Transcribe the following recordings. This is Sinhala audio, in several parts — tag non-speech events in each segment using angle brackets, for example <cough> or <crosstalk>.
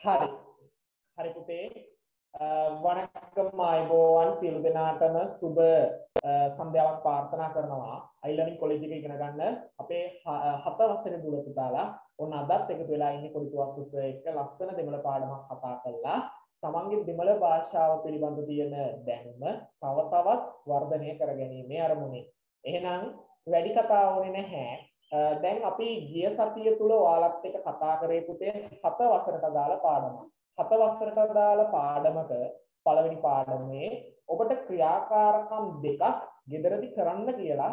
හරි. හරි පුතේ. වණක්කම් ආයුබෝවන් සියලු දෙනාටම සුබ සන්ධ්‍යාවක් ප්‍රාර්ථනා කරනවා. අයිලර්නින් කොලෙජ් එකේ ඉගෙන ගන්න අපේ හත වසරේ දුර පුතාලා ඔන්න අදත් එකතු වෙලා ඉන්නේ කොඩිතුවක් කුස එක්ක ලස්සන දෙමළ පාඩමක් කතා කරලා තමන්ගේ දෙමළ භාෂාව පිළිබඳ තියෙන දැනුම තව තවත් වර්ධනය කර ගැනීමේ අරමුණේ. එහෙනම් වැඩි කතා ඕනේ නැහැ. දැන් අපි ගිය සතිය තුල ඔයාලත් එක්ක කතා කරේ පුතේ හත වසරට අදාළ පාඩමක්. හත වසරට අදාළ පාඩමක පළවෙනි පාඩමේ ඔබට ක්‍රියාකාරකම් දෙකක් ගෙදරදි කරන්න කියලා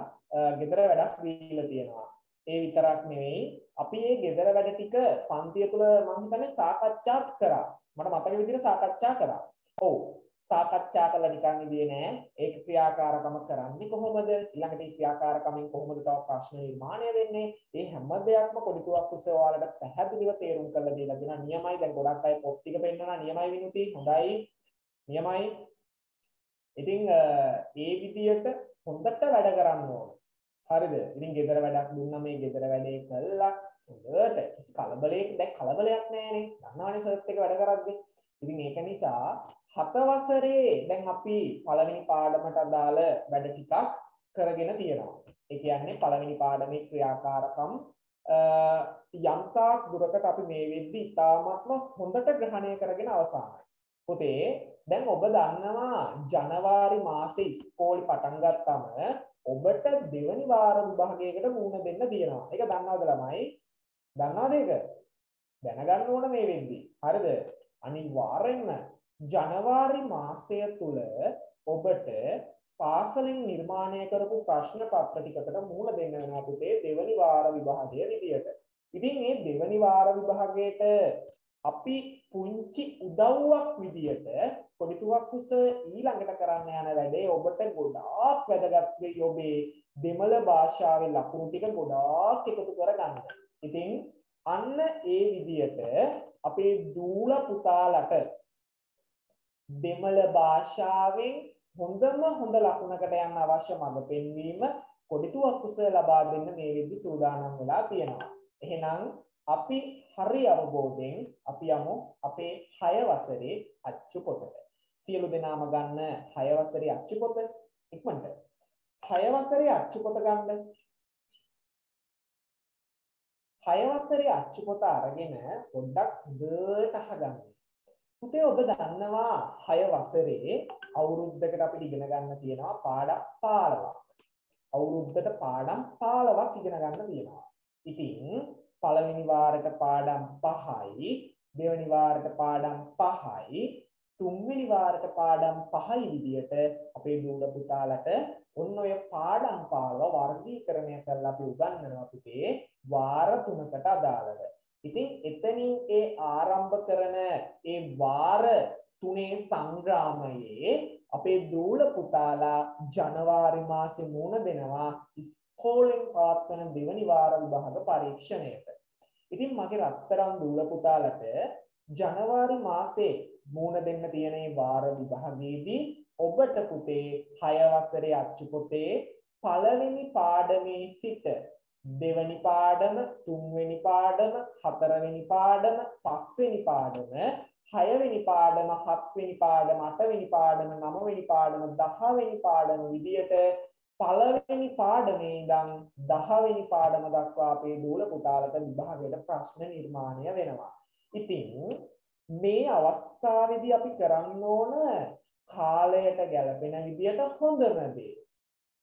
ගෙදර වැඩක් දීලා තියෙනවා. ඒ විතරක් නෙවෙයි අපි මේ ගෙදර වැඩ ටික පන්තිය තුල මම හිතන්නේ සාකච්ඡා කරා. මට මතක විදිහට සාකච්ඡා කරා. ඔව්. සාකච්ඡා කළා නිකන් ඉදී නෑ. ඒක ක්‍රියාකාරකම කරන්නේ කොහොමද? ඊළඟට ඒ ක්‍රියාකාරකමෙන් කොහොමද තව ප්‍රශ්න නිර්මාණය වෙන්නේ? මේ හැම දෙයක්ම පොඩිතුවක් උස්සේ ඔයාලට පැහැදිලිව තේරුම් කරලා දීලා දෙනවා. නියමයි දැන් ගොඩක් අය පොත් ටික පෙන්නනවා. නියමයි විනුති. හොඳයි. නියමයි. ඉතින් ඒ විදියට හොඳට වැඩ කරන්න ඕන. හරිද? ඉතින් ගෙදර වැඩක් දුන්නා මේ ගෙදර වැඩේ කළා. හොඳට කිසි කලබලයක් දැන් කලබලයක් නැහැනේ. දන්නවනේ සර්ට් එක වැඩ කරද්දී. ඉතින් ඒක නිසා හත වසරේ දැන් අපි පළවෙනි පාඩමට අදාළ වැඩ ටිකක් කරගෙන තියෙනවා. ඒ කියන්නේ පළවෙනි පාඩමේ ක්‍රියාකාරකම් යම්තාක් දුරකට අපි මේ වෙද්දි ඉතාමත්ම හොඳට ග්‍රහණය කරගෙන අවසానයි. පුතේ දැන් ඔබ දන්නවා ජනවාරි මාසේ ඉස්කෝලේ පටන් ගත්තම ඔබට දෙවනි වාර විභාගයකට මුහුණ දෙන්න තියෙනවා. ඒක දන්නවද ළමයි? දන්නවද ඒක? දැනගන්න ඕන මේ වෙද්දි. හරිද? අනිවාර්යෙන්ම ජනවාරි මාසය තුල ඔබට පාසලෙන් නිර්මාණය කරපු ප්‍රශ්න පත්‍ර ටිකකට මූල දෙන්න වෙනවා පුතේ දෙවනි වාර විභාගය විදියට. ඉතින් මේ දෙවනි වාර විභාගයට අපි පුංචි උදව්වක් විදියට පොඩිතුවක් උස ඊළඟට කරන්න යන වැඩේ ඔබට ගොඩාක් වැදගත් වෙයි ඔබේ දෙමළ භාෂාවේ ලකුණු ටික ගොඩාක් එකතු කරගන්න. ඉතින් අන්න ඒ විදියට අපේ දූල පුතාලට දෙමළ භාෂාවෙන් හොඳම හොඳ ලකුණකට යන්න අවශ්‍ය මඟ පෙන්වීම කොඩිතුවක් කුස ලබා දෙන්න මේ වෙද්දි සූදානම් වෙලා තියෙනවා. එහෙනම් අපි හරි අවබෝධයෙන් අපි යමු අපේ 6 වසරේ අච්චු පොතට. සියලු දෙනාම ගන්න 6 වසරේ අච්චු පොත ඉක්මනට. 6 වසරේ අච්චු පොත ගන්න. 6 වසරේ අච්චු පොත අරගෙන පොඩ්ඩක් හොඳට අහගන්න. පුතේ ඔබ දන්නවා 6 වසරේ අවුරුද්දකට අපිට ඉගෙන ගන්න තියෙනවා පාඩම් 15ක්. අවුරුද්දට පාඩම් 15ක් ඉගෙන ගන්න තියෙනවා. ඉතින් පළවෙනි වාරයට පාඩම් 5යි, දෙවෙනි වාරයට පාඩම් 5යි, තුන්වෙනි වාරයට පාඩම් 5යි විදියට අපේ දූල පුතාලට ඔන්න ඔය පාඩම් 15 වර්ගීකරණය කරලා අපි උගන්වනවා පුතේ වාර තුනකට අදාළව. ඉතින් එතනින් ඒ ආරම්භ කරන ඒ වාර තුනේ සංග්‍රාමයේ අපේ දූල පුතාලා ජනවාරි මාසේ මුණ දෙනවා ඉස්කෝලෙන් පවත්වන දෙවනි වාර විභාග පරීක්ෂණයට. ඉතින් මගේ රත්තරන් දූල පුතාලට ජනවාරි මාසේ මුණ දෙන්න තියෙන මේ වාර විභාගයේදී ඔබට පුතේ 6 වසරේ අච්චු පොතේ පළවෙනි පාඩමේ සිට දෙවැනි පාඩම තුන්වෙනි පාඩම හතරවෙනි පාඩම පස්වෙනි පාඩම හයවෙනි පාඩම හත්වෙනි පාඩම අටවෙනි පාඩම නවවෙනි පාඩම දහවෙනි පාඩම විදියට පළවෙනි පාඩමේ ඉඳන් දහවෙනි පාඩම දක්වා අපේ දූල පුතාලට විභාගයට ප්‍රශ්න නිර්මාණය වෙනවා. ඉතින් මේ අවස්ථාවේදී අපි කරන්න ඕන කාලයට ගැලපෙන විදියට හොඳම දේ.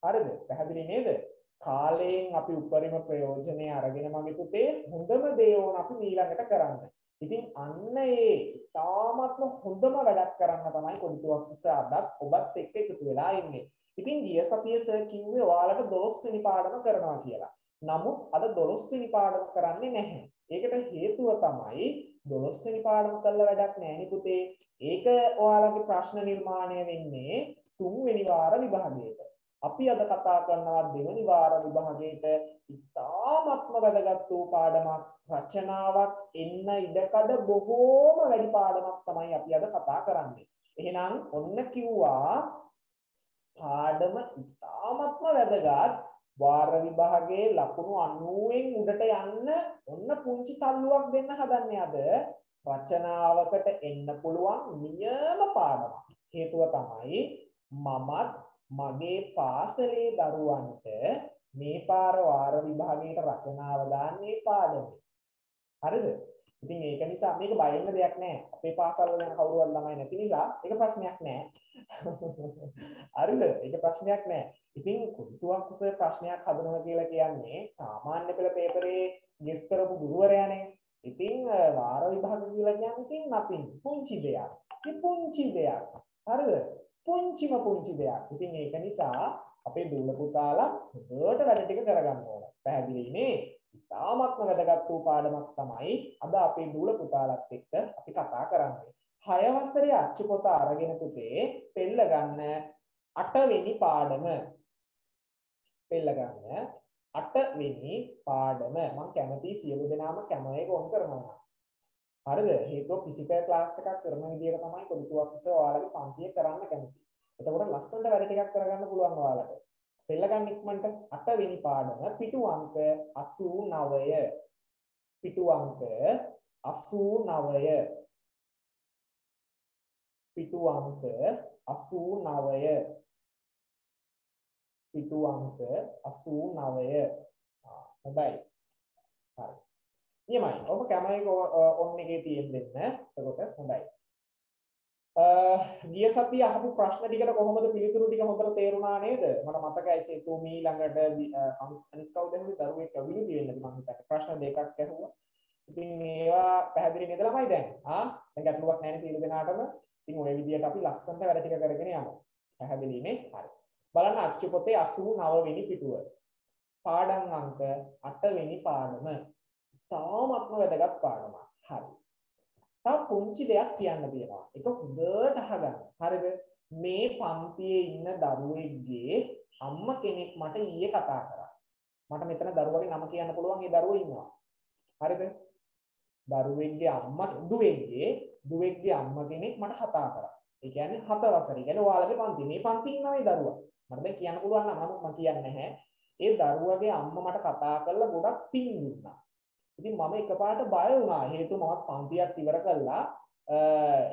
හරිද? පැහැදිලි නේද? කාලයෙන් අපි උපරිම ප්‍රයෝජනය අරගෙන මගේ පුතේ හොඳම දේ ඕන අපි ඊළඟට කරන්න. ඉතින් අන්න ඒ තාමත්ම හොඳම වැඩක් කරන්න තමයි කොඩිතුවක් නිසා අදත් ඔබත් එක්ක එකතු වෙලා ඉන්නේ. ඉතින් ගිය සතියේ සර් කිව්වේ ඔයාලට 12 වෙනි පාඩම කරනවා කියලා. නමුත් අද 12 වෙනි පාඩම කරන්නේ නැහැ. ඒකට හේතුව තමයි 12 වෙනි පාඩම කළා වැඩක් නැහැ පුතේ. ඒක ඔයාලගේ ප්‍රශ්න නිර්මාණය වෙන්නේ 3 වෙනි වාර විභාගයේදී. අපි අද කතා කරනවා දෙවනි වාර විභාගයේට ඉතාමත්ම වැදගත් වූ පාඩමක් රචනාවක් එන්න ඉඩකඩ බොහෝම වැඩි පාඩමක් තමයි අපි අද කතා කරන්නේ. එහෙනම් ඔන්න කිව්වා පාඩම ඉතාමත්ම වැදගත් වාර විභාගයේ ලකුණු 90න් උඩට යන්න ඔන්න පුංචි තල්ලුවක් දෙන්න හදන්නේ අද රචනාවකට එන්න පුළුවන් නියම පාඩමක්. හේතුව තමයි මමත් මගේ පාසලේ දරුවන්ට මේ පාර වාර විභාගයට රචනාව දාන්නේ පාඩමේ. හරිද? ඉතින් ඒක නිසා මේක බය වෙන්න දෙයක් නැහැ. අපේ පාසල් වල යන කවුරුවත් ළමයි නැති නිසා ඒක ප්‍රශ්නයක් නැහැ. <laughs> හරිද? ඒක ප්‍රශ්නයක් නැහැ. ඉතින් කුතුහක් කුස ප්‍රශ්නයක් හදනවා කියලා කියන්නේ සාමාන්‍ය පෙළ පේපරේ ගෙස් කරපු ගුරුවරයානේ. ඉතින් වාර විභාග කියලා කියන්නේ ඉතින් nothing පුංචි දෙයක්. ඒ පුංචි දෙයක්. හරිද? පුංචිම පුංචි දෙයක්. ඉතින් ඒක නිසා අපේ දූල පුතාලා හොඳට වැඩ ටික කරගන්න ඕන. පැහැදිලි නේ? ඉතාමත්ම වැදගත් වූ පාඩමක් තමයි අද අපේ දූල පුතාලත් එක්ක අපි කතා කරන්නේ. 6 වසරේ අච්චු පොත අරගෙන පුතේ පෙළ ගන්න 8 වෙනි පාඩම. පෙළ ගන්න 8 වෙනි පාඩම. මම කැමති සියලු දෙනාම කැමරා එක ඔන් කරනවා. හරිද? හේතුව ෆිසිකල් ක්ලාස් එකක් කරන විදිහට තමයි පොඩිතුවක් ඉස්ස ඔයාලගේ පන්තිය කරන්න කැමති. එතකොට ලස්සනට වැඩ ටිකක් කරගන්න පුළුවන් ඔයාලට. පෙළ ගන්න ඉක්මනට 8 වෙනි පාඩම පිටු අංක 89 පිටු අංක 89 පිටු අංක 89 පිටු අංක 89 හොඳයි හරි නියමයි ඔබ කැමරා එක ඔන් එකේ තියෙන්න දෙන්න එතකොට හොඳයි ගිය සතිය අහපු ප්‍රශ්න ටිකට කොහොමද පිළිතුරු ටික හොඳට තේරුණා නේද? මට මතකයි සේතු මී ළඟට අනිත් කවුද හරි දරුවෙක් විනිති වෙන්න මම හිතන්නේ ප්‍රශ්න දෙකක් ඇහුවා. ඉතින් මේවා පැහැදිලි නේද ළමයි දැන්? ආ දැන් ගැටලුවක් නැහැ සීල දෙනාටම. ඉතින් ওই විදිහට අපි ලස්සනට වැඩ ටික කරගෙන යමු. පැහැදිලි නේ? හරි. බලන්න අච්චු පොතේ 89 වෙනි පිටුව. පාඩම් අංක 8 වෙනි පාඩම. තාමත්ම වැදගත් පාඩමක්. හරි. තව පුංචි දෙයක් කියන්න තියෙනවා. ඒක හොඳට අහගන්න. හරිද? මේ පන්තියේ ඉන්න දරුවෙක්ගේ අම්මා කෙනෙක් මට ඊයේ කතා කරා. මට මෙතන දරුවගේ නම කියන්න පුළුවන් ඒ දරුවෝ ඉන්නවා. හරිද? දරුවෙක්ගේ අම්මා දුවෙක්ගේ දුවෙක්ගේ අම්මා කෙනෙක් මට කතා කරා. ඒ කියන්නේ හත වසරේ. ඒ කියන්නේ ඔයාලගේ පන්ති. මේ පන්ති ඉන්නවා ඒ දරුවා. මට දැන් කියන්න පුළුවන් නම් නමුත් මම කියන්නේ නැහැ. ඒ දරුවගේ අම්මා මට කතා කරලා ගොඩක් පිං දුන්නා. ඉතින් මම එකපාරට බය වුණා. හේතුව මමත් පන්තියක් ඉවර කළා.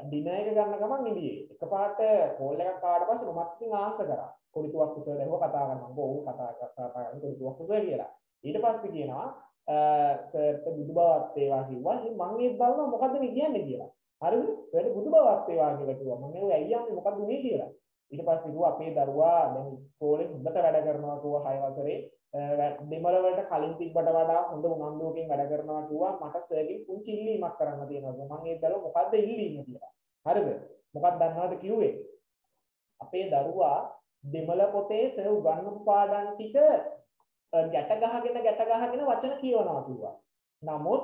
ඩිනර් එක ගන්න ගමන් ඉඳියේ එකපාරට කෝල් එකක් ආවට පස්සේ මමත් ඉතින් ආන්සර් කරා. කොරිතුවක් කුසල දැහුව කතා කරනවා. මම ඔව් කතා කතා කරන්නේ කොරිතුවක් කුසල කියලා. ඊට පස්සේ කියනවා සර්ට බුදු බවත් ඒවා කිව්වා. ඉතින් මම ඒත් බලනවා මොකද්ද මේ කියන්නේ කියලා. හරිද? සර්ට බුදු බවත් ඒවා කියලා කිව්වා. මම ඒ ඇයි යන්නේ? මොකද්ද මේ කියලා. ඊට පස්සේ කිව්වා අපේ දරුවා දැන් ඉස්කෝලේ හොඳට වැඩ කරනවා කිව්වා 6 වසරේ. දෙමළ වලට කලින් තිබ්බට වඩා හොඳ උනන්දුවකින් වැඩ කරනවා කිව්වා. මට සර්ගෙන් පුංචි ඉල්ලීමක් කරන්න තියෙනවා මම ඒ දරුවා මොකද්ද ඉල්ලීම කියලා. හරිද? මොකක්ද දන්නවද කිව්වේ? අපේ දරුවා දෙමළ පොතේ සර් උගන්වපු පාඩම් ටික ගැට ගහගෙන ගැට ගහගෙන වචන කියවනවා කිව්වා. නමුත්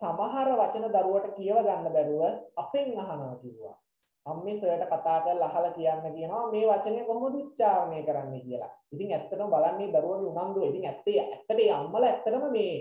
සමහර වචන දරුවට කියව ගන්න බැරුව අපෙන් අහනවා කිව්වා. අම්මේ සර්ට කතා කරලා අහලා කියන්න කියනවා මේ වචනේ කොහොමද උච්චාරණය කරන්නේ කියලා. ඉතින් ඇත්තටම බලන්නේ දරුවගේ උනන්දුව. ඉතින් ඇත්තේ ඇත්තට අම්මලා ඇත්තටම මේ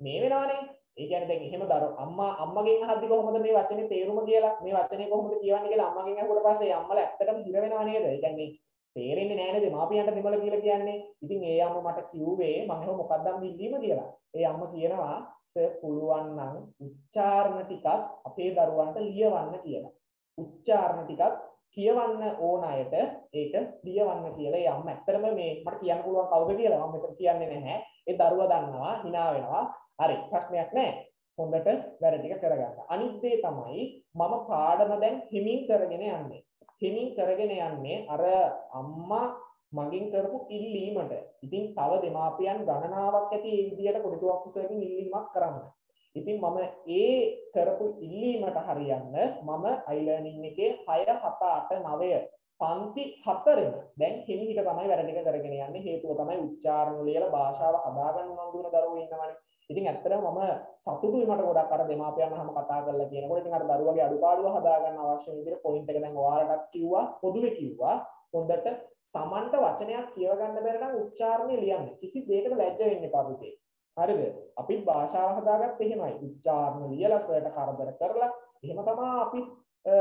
මේ වෙනවනේ. ඒ කියන්නේ දැන් එහෙම දරු අම්මා අම්මගෙන් අහද්දි කොහොමද මේ වචනේ තේරුම කියලා මේ වචනේ කොහොමද කියවන්නේ කියලා අම්මගෙන් අහුවට පස්සේ අම්මලා ඇත්තටම හිර වෙනව නේද? ඒ කියන්නේ තේරෙන්නේ නැහැ නේද මාපියන්ට දෙමළ කියලා කියන්නේ. ඉතින් ඒ අම්මා මට කිව්වේ මම එහෙම මොකක්ද අම්ම ඉල්ලීම කියලා. ඒ අම්මා කියනවා සර් පුළුවන් නම් උච්චාරණ ටිකක් අපේ දරුවන්ට ලියවන්න කියලා. උච්චාරණ ටිකක් කියවන්න ඕන අයට ඒක ලියවන්න කියලා ඒ අම්මා ඇත්තටම මේ මට කියන්න පුළුවන් කවුද කියලා මම මෙතන කියන්නේ නැහැ. ඒ දරුවා දන්නවා hina වෙනවා. හරි ප්‍රශ්නයක් නැහැ. හොඳට වැඩ ටික කරගන්න. අනිත් දේ තමයි මම පාඩම දැන් හිමින් කරගෙන යන්නේ. හිමින් කරගෙන යන්නේ අර අම්මා මගින් කරපු ඉල්ලීමට. ඉතින් තව දෙමාපියන් ගණනාවක් ඇති මේ විදියට කොටුවක් කුසලකින් ඉල්ලීමක් කරන්න. ඉතින් මම ඒ කරපු ඉල්ලීමට හරියන්න මම අයිලර්නින් එකේ 6 7 8 9 පන්ති හතරෙම දැන් හිමිහිට තමයි වැඩ ටික කරගෙන යන්නේ. හේතුව තමයි උච්චාරණ ලියලා භාෂාව හදාගන්න උනන්දු වෙන දරුවෝ ඉන්නවනේ. ඉතින් ඇත්තටම මම සතුටුයි මට ගොඩක් අර දෙමාපියන් අහම කතා කරලා කියනකොට ඉතින් අර දරුවගේ අඩුපාඩුව හදාගන්න අවශ්‍ය විදිහට පොයින්ට් එක දැන් ඔයාලටත් කිව්වා පොදුවේ කිව්වා. හොඳට Tamanට වචනයක් කියව ගන්න බැරි නම් උච්චාරණය ලියන්න. කිසි දෙයකට ලැජ්ජ වෙන්න එපා පුතේ හරිද? අපිත් භාෂාව හදාගත්ත එහෙමයි. උච්චාරණ ලියලා සර්ට කරදර කරලා එහෙම තමයි අපි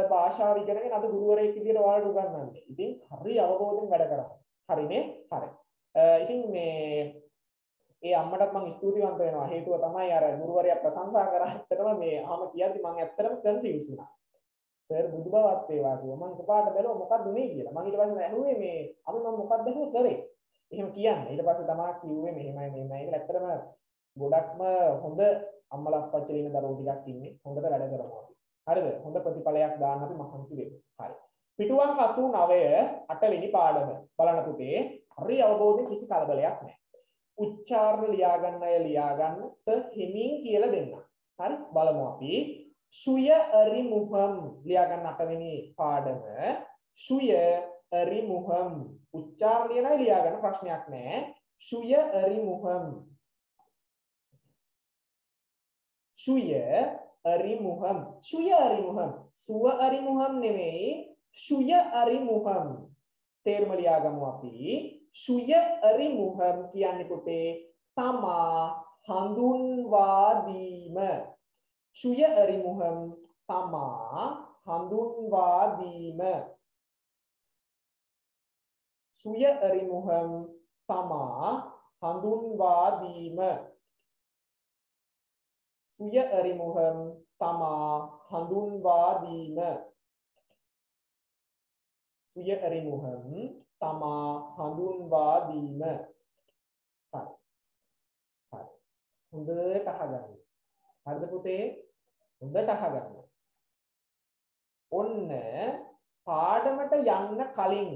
භාෂාව ඉගෙනගෙන අද ගුරුවරයෙක් විදියට ඔයාලට උගන්වන්නේ. ඉතින් හරි අවබෝධයෙන් වැඩ කරන්න. හරිනේ? හරි. ඉතින් මේ ඒ අම්මටත් මම ස්තුතිවන්ත වෙනවා හේතුව තමයි අර ගුරුවරයා ප්‍රශංසා කරා ඇත්තටම මේ අහම කියද්දි මම ඇත්තටම කන්ෆියුස් වුණා සර් බුදු බවත් වේවා කිව්වා මම කපාට බැලුවා මොකද්ද මේ කියලා මම ඊට පස්සේ ඇහුවේ මේ අපි මම මොකක්ද එහෙම කරේ එහෙම කියන්නේ ඊට පස්සේ තමයි කිව්වේ මෙහෙමයි මෙහෙමයි කියලා ඇත්තටම ගොඩක්ම හොඳ අම්මලා අප්පච්චිලා ඉන්න දරුවෝ ටිකක් ඉන්නේ. හොඳට වැඩ කරනවා අපි. හරිද? හොඳ ප්‍රතිඵලයක් දාන්න අපි මහන්සි වෙමු. හරි. පිටුවක් 89 අටවෙනි පාඩම. බලන්න පුතේ. හරි අවබෝධයෙන් කිසි කලබලයක් නැහැ. උච්චාරණ ලියා ගන්න අය ලියා ගන්න ස හිමින් කියලා දෙන්න. හරි? බලමු අපි. ශුය අරිමුහම් ලියා ගන්න අටවෙනි පාඩම. ශුය අරිමුහම්. උච්චාරණ ලියන අය ලියා ගන්න ප්‍රශ්නයක් නැහැ. ශුය අරිමුහම්. ශුය අරිමුහම්. ශුය අරිමුහම්. සුව අරිමුහම් නෙමෙයි ශුය අරිමුහම්. තේරුම ලියා ගමු අපි. ශුය අරිමුහම් කියන්නේ පුතේ තමා හඳුන්වා දීම. ශුය අරිමුහම් තමා හඳුන්වා දීම. ශුය අරිමුහම් තමා හඳුන්වා දීම. සුය අරිමුහම් තමා හඳුන්වා දීම සුය අරිමුහම් තමා හඳුන්වා දීම හරි. හරි. හොඳට අහගන්න. හරිද පුතේ? හොඳට අහගන්න. ඔන්න පාඩමට යන්න කලින්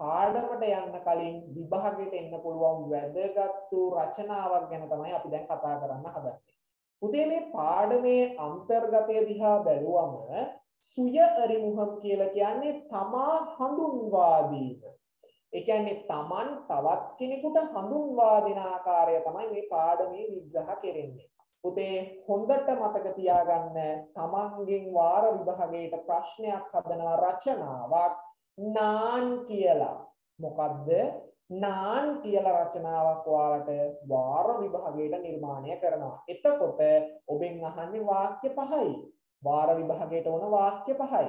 පාඩමට යන්න කලින් විභාගයට එන්න පුළුවන් වැදගත් වූ රචනාවක් ගැන තමයි අපි දැන් කතා කරන්න හදන්නේ. පුතේ මේ පාඩමේ අන්තර්ගතය දිහා බැලුවම සුය අරිමුහම් කියලා කියන්නේ තමා හඳුන්වා දීම. ඒ කියන්නේ Taman තවත් කෙනෙකුට හඳුන්වා දෙන ආකාරය තමයි මේ පාඩමේ විග්‍රහ කෙරෙන්නේ. පුතේ හොඳට මතක තියාගන්න Tamanගෙන් වාර විභාගයට ප්‍රශ්නයක් හදනවා රචනාවක් නාන් කියලා. මොකද්ද? නාන් කියලා රචනාවක් ඔයාලට වාර විභාගයට නිර්මාණය කරනවා. එතකොට ඔබෙන් අහන්නේ වාක්‍ය පහයි. වාර විභාගයට ඕන වාක්‍ය පහයි.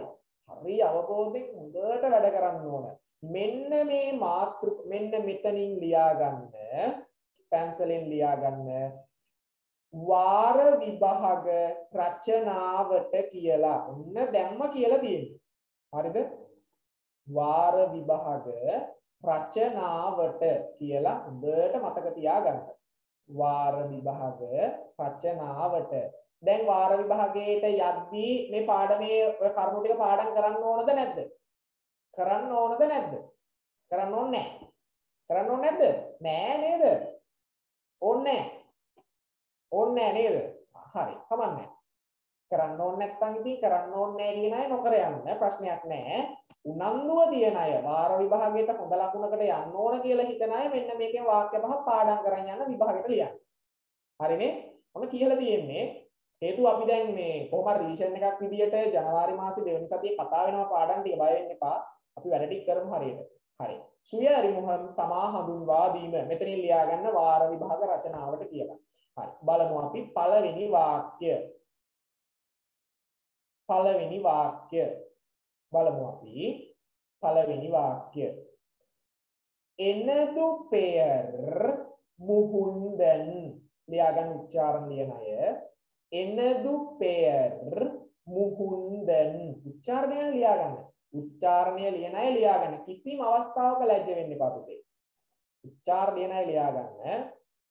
හරි අවබෝධයෙන් හොඳට වැඩ කරන්න ඕන. මෙන්න මේ මාතෘ මෙන්න මෙතනින් ලියා ගන්න පැන්සලෙන් ලියා ගන්න වාර විභාග රචනාවට කියලා ඔන්න දැම්ම කියලා තියෙන්නේ. හරිද? වාර විභාග රචනාවට කියලා හොඳට මතක තියාගන්න. වාර විභාග රචනාවට දැන් වාර විභාගයට යද්දී මේ පාඩමේ ඔය කරුණු ටික පාඩම් කරන්න ඕනද නැද්ද? කරන්න ඕනද නැද්ද? කරන්න ඕනේ නැහැ. කරන්න ඕනේ නැද්ද? නෑ නේද? ඕනේ නැහැ. ඕනේ නැහැ නේද? හරි. කමන්නේ. කරන්න ඕනේ නැත්නම් ඉතින් කරන්න ඕනේ නැහැ කියන අය නොකර යන්න ප්‍රශ්නයක් නැහැ. උනන්දුව තියන අය වාර විභාගයට හොඳ ලකුණකට යන්න ඕන කියලා හිතන අය මෙන්න මේකේ වාක්‍ය පහ පාඩම් කරන් යන විභාගයට ලියන්න. හරිනේ? මම කියලා තියෙන්නේ හේතුව අපි දැන් මේ කොහොම රිවිෂන් එකක් විදියට ජනවාරි මාසේ දෙවෙනි සතියේ කතා වෙනවා පාඩම් ටික බය වෙන්න එපා. අපි වැඩ ටික කරමු හරියට. හරි. සුය අරිමුහම් තමා හඳුන්වා දීම. මෙතනින් ලියා ගන්න වාර විභාග රචනාවට කියලා. හරි. බලමු අපි පළවෙනි වාක්‍ය. පළවෙනි වාක්‍ය. බලමු අපි පළවෙනි වාක්‍ය. එනදු පෙයර් මුහුන්දන් ලියා ගන්න උච්චාරණ ලියන අය එනදු පෙයර් මුහුන්දන් උච්චාරණය ලියා ගන්න. උච්චාරණය ලියන අය ලියා ගන්න. කිසිම අවස්ථාවක ලැජ්ජ වෙන්න එපා පුතේ. උච්චාර ලියන අය ලියා ගන්න.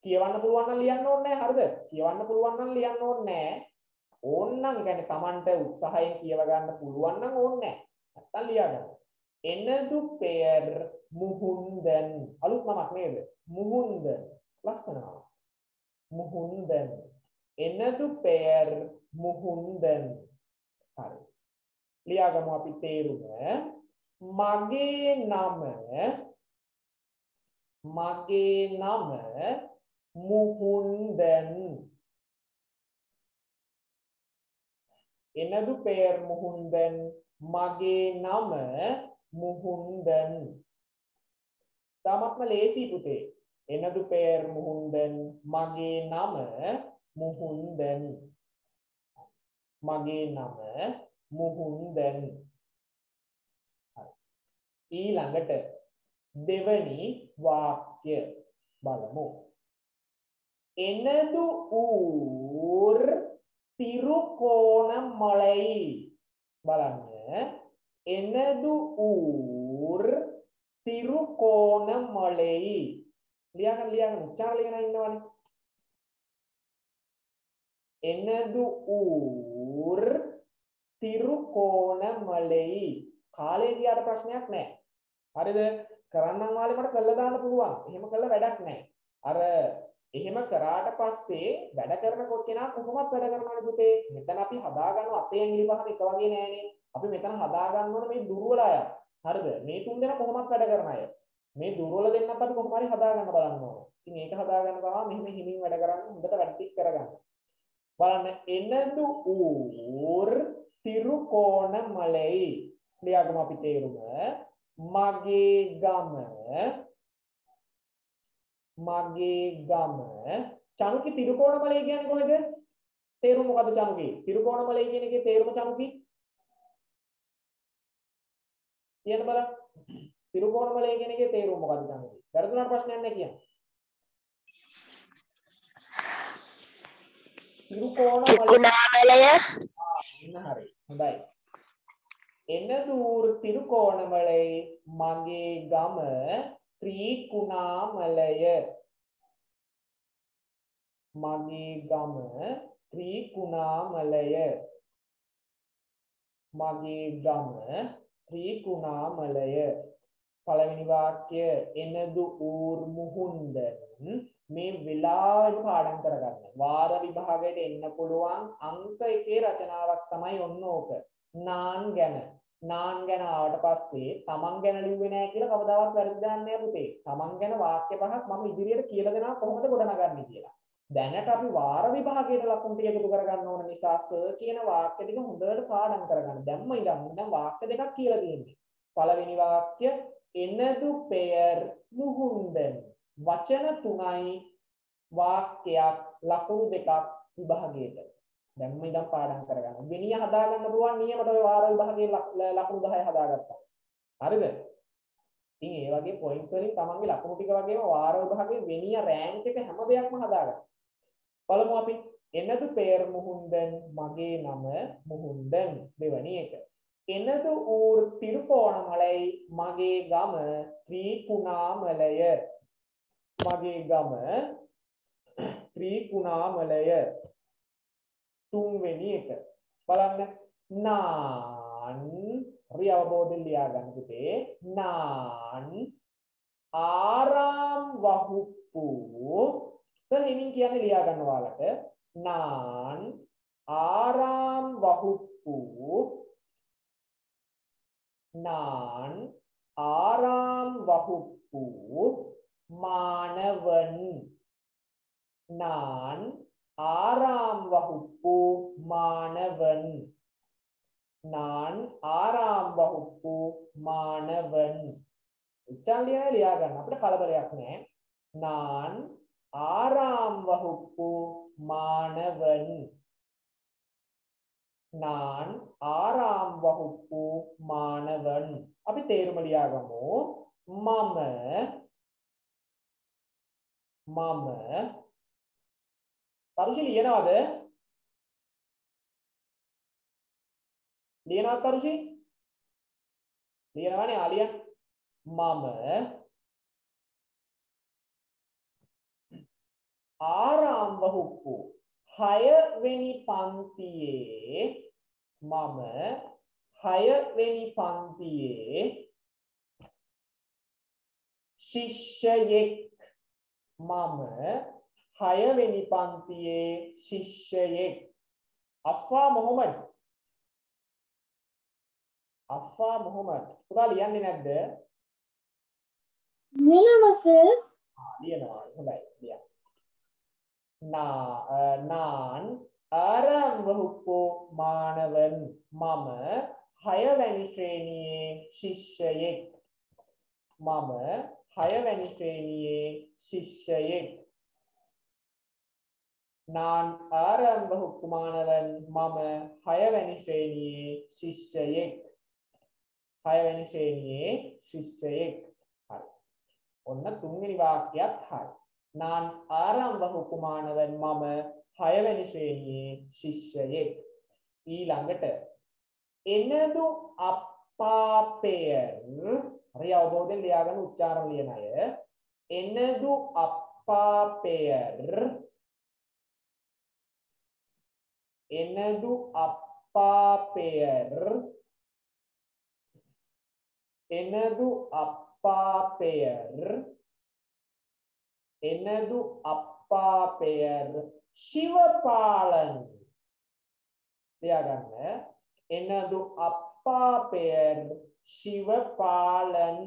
කියවන්න පුළුවන් නම් ලියන්න ඕනේ නැහැ. හරිද? කියවන්න පුළුවන් නම් ලියන්න ඕනේ නැහැ. ඕන්නම් කියන්නේ Tamanට උත්සාහයෙන් කියව ගන්න පුළුවන් නම් ඕනේ නැහැ. නැත්තම් ලියා ගන්න. එනදු පෙයර් මුහුන්දන් අලුත් නමක් නේද? මුහුන්ද ලස්සනවා. මුහුන්දන් එනදු පෙයර් මුහුන්දන් හරි ලියාගමු අපි තේරුම මගේ නම මගේ නම මුහුන්දන් එනදු පෙයර් මුහුන්දන් මගේ නම මුහුන්දන්. තාමත්ම ලේසි පුතේ. එනදු පෙයර් මුහුන්දන් මගේ නම මුහුන්දන්. මගේ නම මුහුන්දන්. ඊළඟට දෙවනි වාක්‍ය වාක්‍ය බලමු. එනදු ඌර් තිරුකෝණමලයි බලන්න එනදු ඌර් තිරුකෝණමලයි ලියාගන්න ලියාගන්න උච්චාරණ ලියන ඉන්නවනේ එනදු ඌර් තිරුකෝණමලයි කාලේ ගියාට ප්‍රශ්නයක් නැහැ හරිද කරන්නම් වාලේ මට කළා දාන්න පුළුවන් එහෙම කළා වැඩක් නැහැ අර එහෙම කරාට පස්සේ වැඩ කරනකොට කෙනා කොහොමද වැඩ කරනවද පුතේ? මෙතන අපි හදාගන්න අපේ ඇඟිලි පහම එක වගේ නෑනේ. අපි මෙතන හදාගන්න ඕන මේ දුර්වල අය. හරිද? මේ තුන් දෙනා කොහොමද වැඩ කරන අය. මේ දුර්වල දෙන්නත් අපි කොහොම හරි හදාගන්න බලන්න ඕන. ඉතින් ඒක හදාගන්න ගමන් මෙහෙම හිමින් වැඩ කරන්න හොඳට වැඩ ටික කරගන්න. බලන්න එනදු ඌර් තිරුකෝණමලයි. ලියාගමු අපි තේරුම. මගේ ගම මගේ ගම චනුකි තිරුකෝණමලයි කියන්නේ කොහෙද? තේරුම මොකද්ද චනුකි? තිරුකෝණමලයි කියන එකේ තේරුම චනුකි? කියන්න බලන්න. තිරුකෝණමලයි කියන එකේ තේරුම මොකද්ද චනුකි? වැරදුනාට ප්‍රශ්නයක් නැහැ කියන්න. තිරුකෝණමලයි කුණාමලය ඉන්න හරි. හොඳයි. එන දූර් තිරුකෝණමලයි මගේ ගම ත්‍රිකුණාමලය මගේ ගම ත්‍රිකුණාමලය මගේ ගම ත්‍රිකුණාමලය පළවෙනි වාක්‍ය එනදු ඌර් මුහුන්දන් මේ වෙලාවට පාඩම් කරගන්න. වාර විභාගයට එන්න පුළුවන් අංක එකේ රචනාවක් තමයි ඔන්න ඕක. නාන් ගැන. නාන් ගැන ආවට පස්සේ තමන් ගැන ලිව්වේ නැහැ කියලා කවදාවත් වැරදි දාන්නේ නැහැ පුතේ. තමන් ගැන වාක්‍ය පහක් මම ඉදිරියට කියලා දෙනවා කොහොමද ගොඩනගන්නේ කියලා. දැනට අපි වාර විභාගයට ලකුණු ටික එකතු කරගන්න ඕන නිසා සර් කියන වාක්‍ය ටික හොඳට පාඩම් කරගන්න. දැම්ම ඉඳන් දැන් වාක්‍ය දෙකක් කියලා තියෙන්නේ. පළවෙනි වාක්‍ය එනදු පෙයර් මුහුන්දෙන් වචන තුනයි වාක්‍යයක් ලකුණු දෙකක් විභාගයට. දැන්ම ඉඳන් පාඩම් කරගන්න. විනිය හදාගන්න පුළුවන් නියමට ඔය වාර විභාගයේ ලකුණු 10 හදාගත්තා. හරිද? ඉතින් ඒ වගේ පොයින්ට්ස් වලින් තමන්ගේ ලකුණු ටික වගේම වාර විභාගයේ විනිය රෑන්ක් එක හැම දෙයක්ම හදාගන්න. බලමු අපි එනදු පෙයර් මුහුන්දන් මගේ නම මුහුන්දන් දෙවැනි එක. එනදු ඌර් තිරුකෝණමලයි මගේ ගම ත්‍රිකුණාමලය. මගේ ගම ත්‍රිකුණාමලය. තුන්වෙනි එක. බලන්න. නාන්. හරි අවබෝධයෙන් ලියා ගන්න පුතේ. නාන්. ආරාම් වහුප්පු. සහිමින් කියන්නේ ලියා ගන්න ඔයාලට. නාන්. ආරාම් වහුප්පු. නාන්. ආරාම් වහුප්පු. මානවන්. நான் ஆறாம் வகுப்பு மாணவன். நான் ஆறாம் வகுப்பு மாணவன். உச்சாரணையா இல்லையா அப்படியே கலபலையாக்குனேன் நான் ஆறாம் வகுப்பு மாணவன். நான் ஆறாம் வகுப்பு மாணவன். அப்படி தேர்மொழியாகமோ மம மம තරුෂි ලියනවද? ලියනවද තරුෂි ලියනවනේ ආලියන් මම ආරාම් වහුප්පු 6 වෙනි පන්තියේ මම 6 වෙනි පන්තියේ ශිෂ්‍යයෙක් මම හයවෙනි පන්තියේ ශිෂ්‍යයෙක්. අෆා මොහොමඩ් අෆා මොහොමඩ් පුතා ලියන්නේ නැද්ද? ලියනවා සර් ලියනවා. හොඳයි ලියන්න. නා නාන් ආරම්භ වූ මානවන් මම හයවැනි ශ්‍රේණියේ ශිෂ්‍යයෙක්. මම හයවැනි ශ්‍රේණියේ ශිෂ්‍යයෙක්. නාන් ආරම්භ කුමාරවන් මම හයවැනි ශ්‍රේණියේ ශිෂ්‍යයෙක්. හයවැනි ශ්‍රේණියේ ශිෂ්‍යයෙක්. හරි. ඔන්න තුන්වෙනි වාක්‍යයත් හරි. නාන් ආරම්භ කුමාරවන් මම හයවැනි ශ්‍රේණියේ ශිෂ්‍යයෙක්. ඊළඟට එනදු අප්පාපෙයර් හරි අවබෝධයෙන් ලියාගන්න උච්චාරණ ලියන අය. එනදු අප්පාපෙයර් එනදු අප්පා පෙයර් එනදු අප්පා පෙයර් එනදු අප්පා පෙයර් ශිවපාලන්. තියාගන්න. එනදු අප්පා පෙයර් ශිවපාලන්.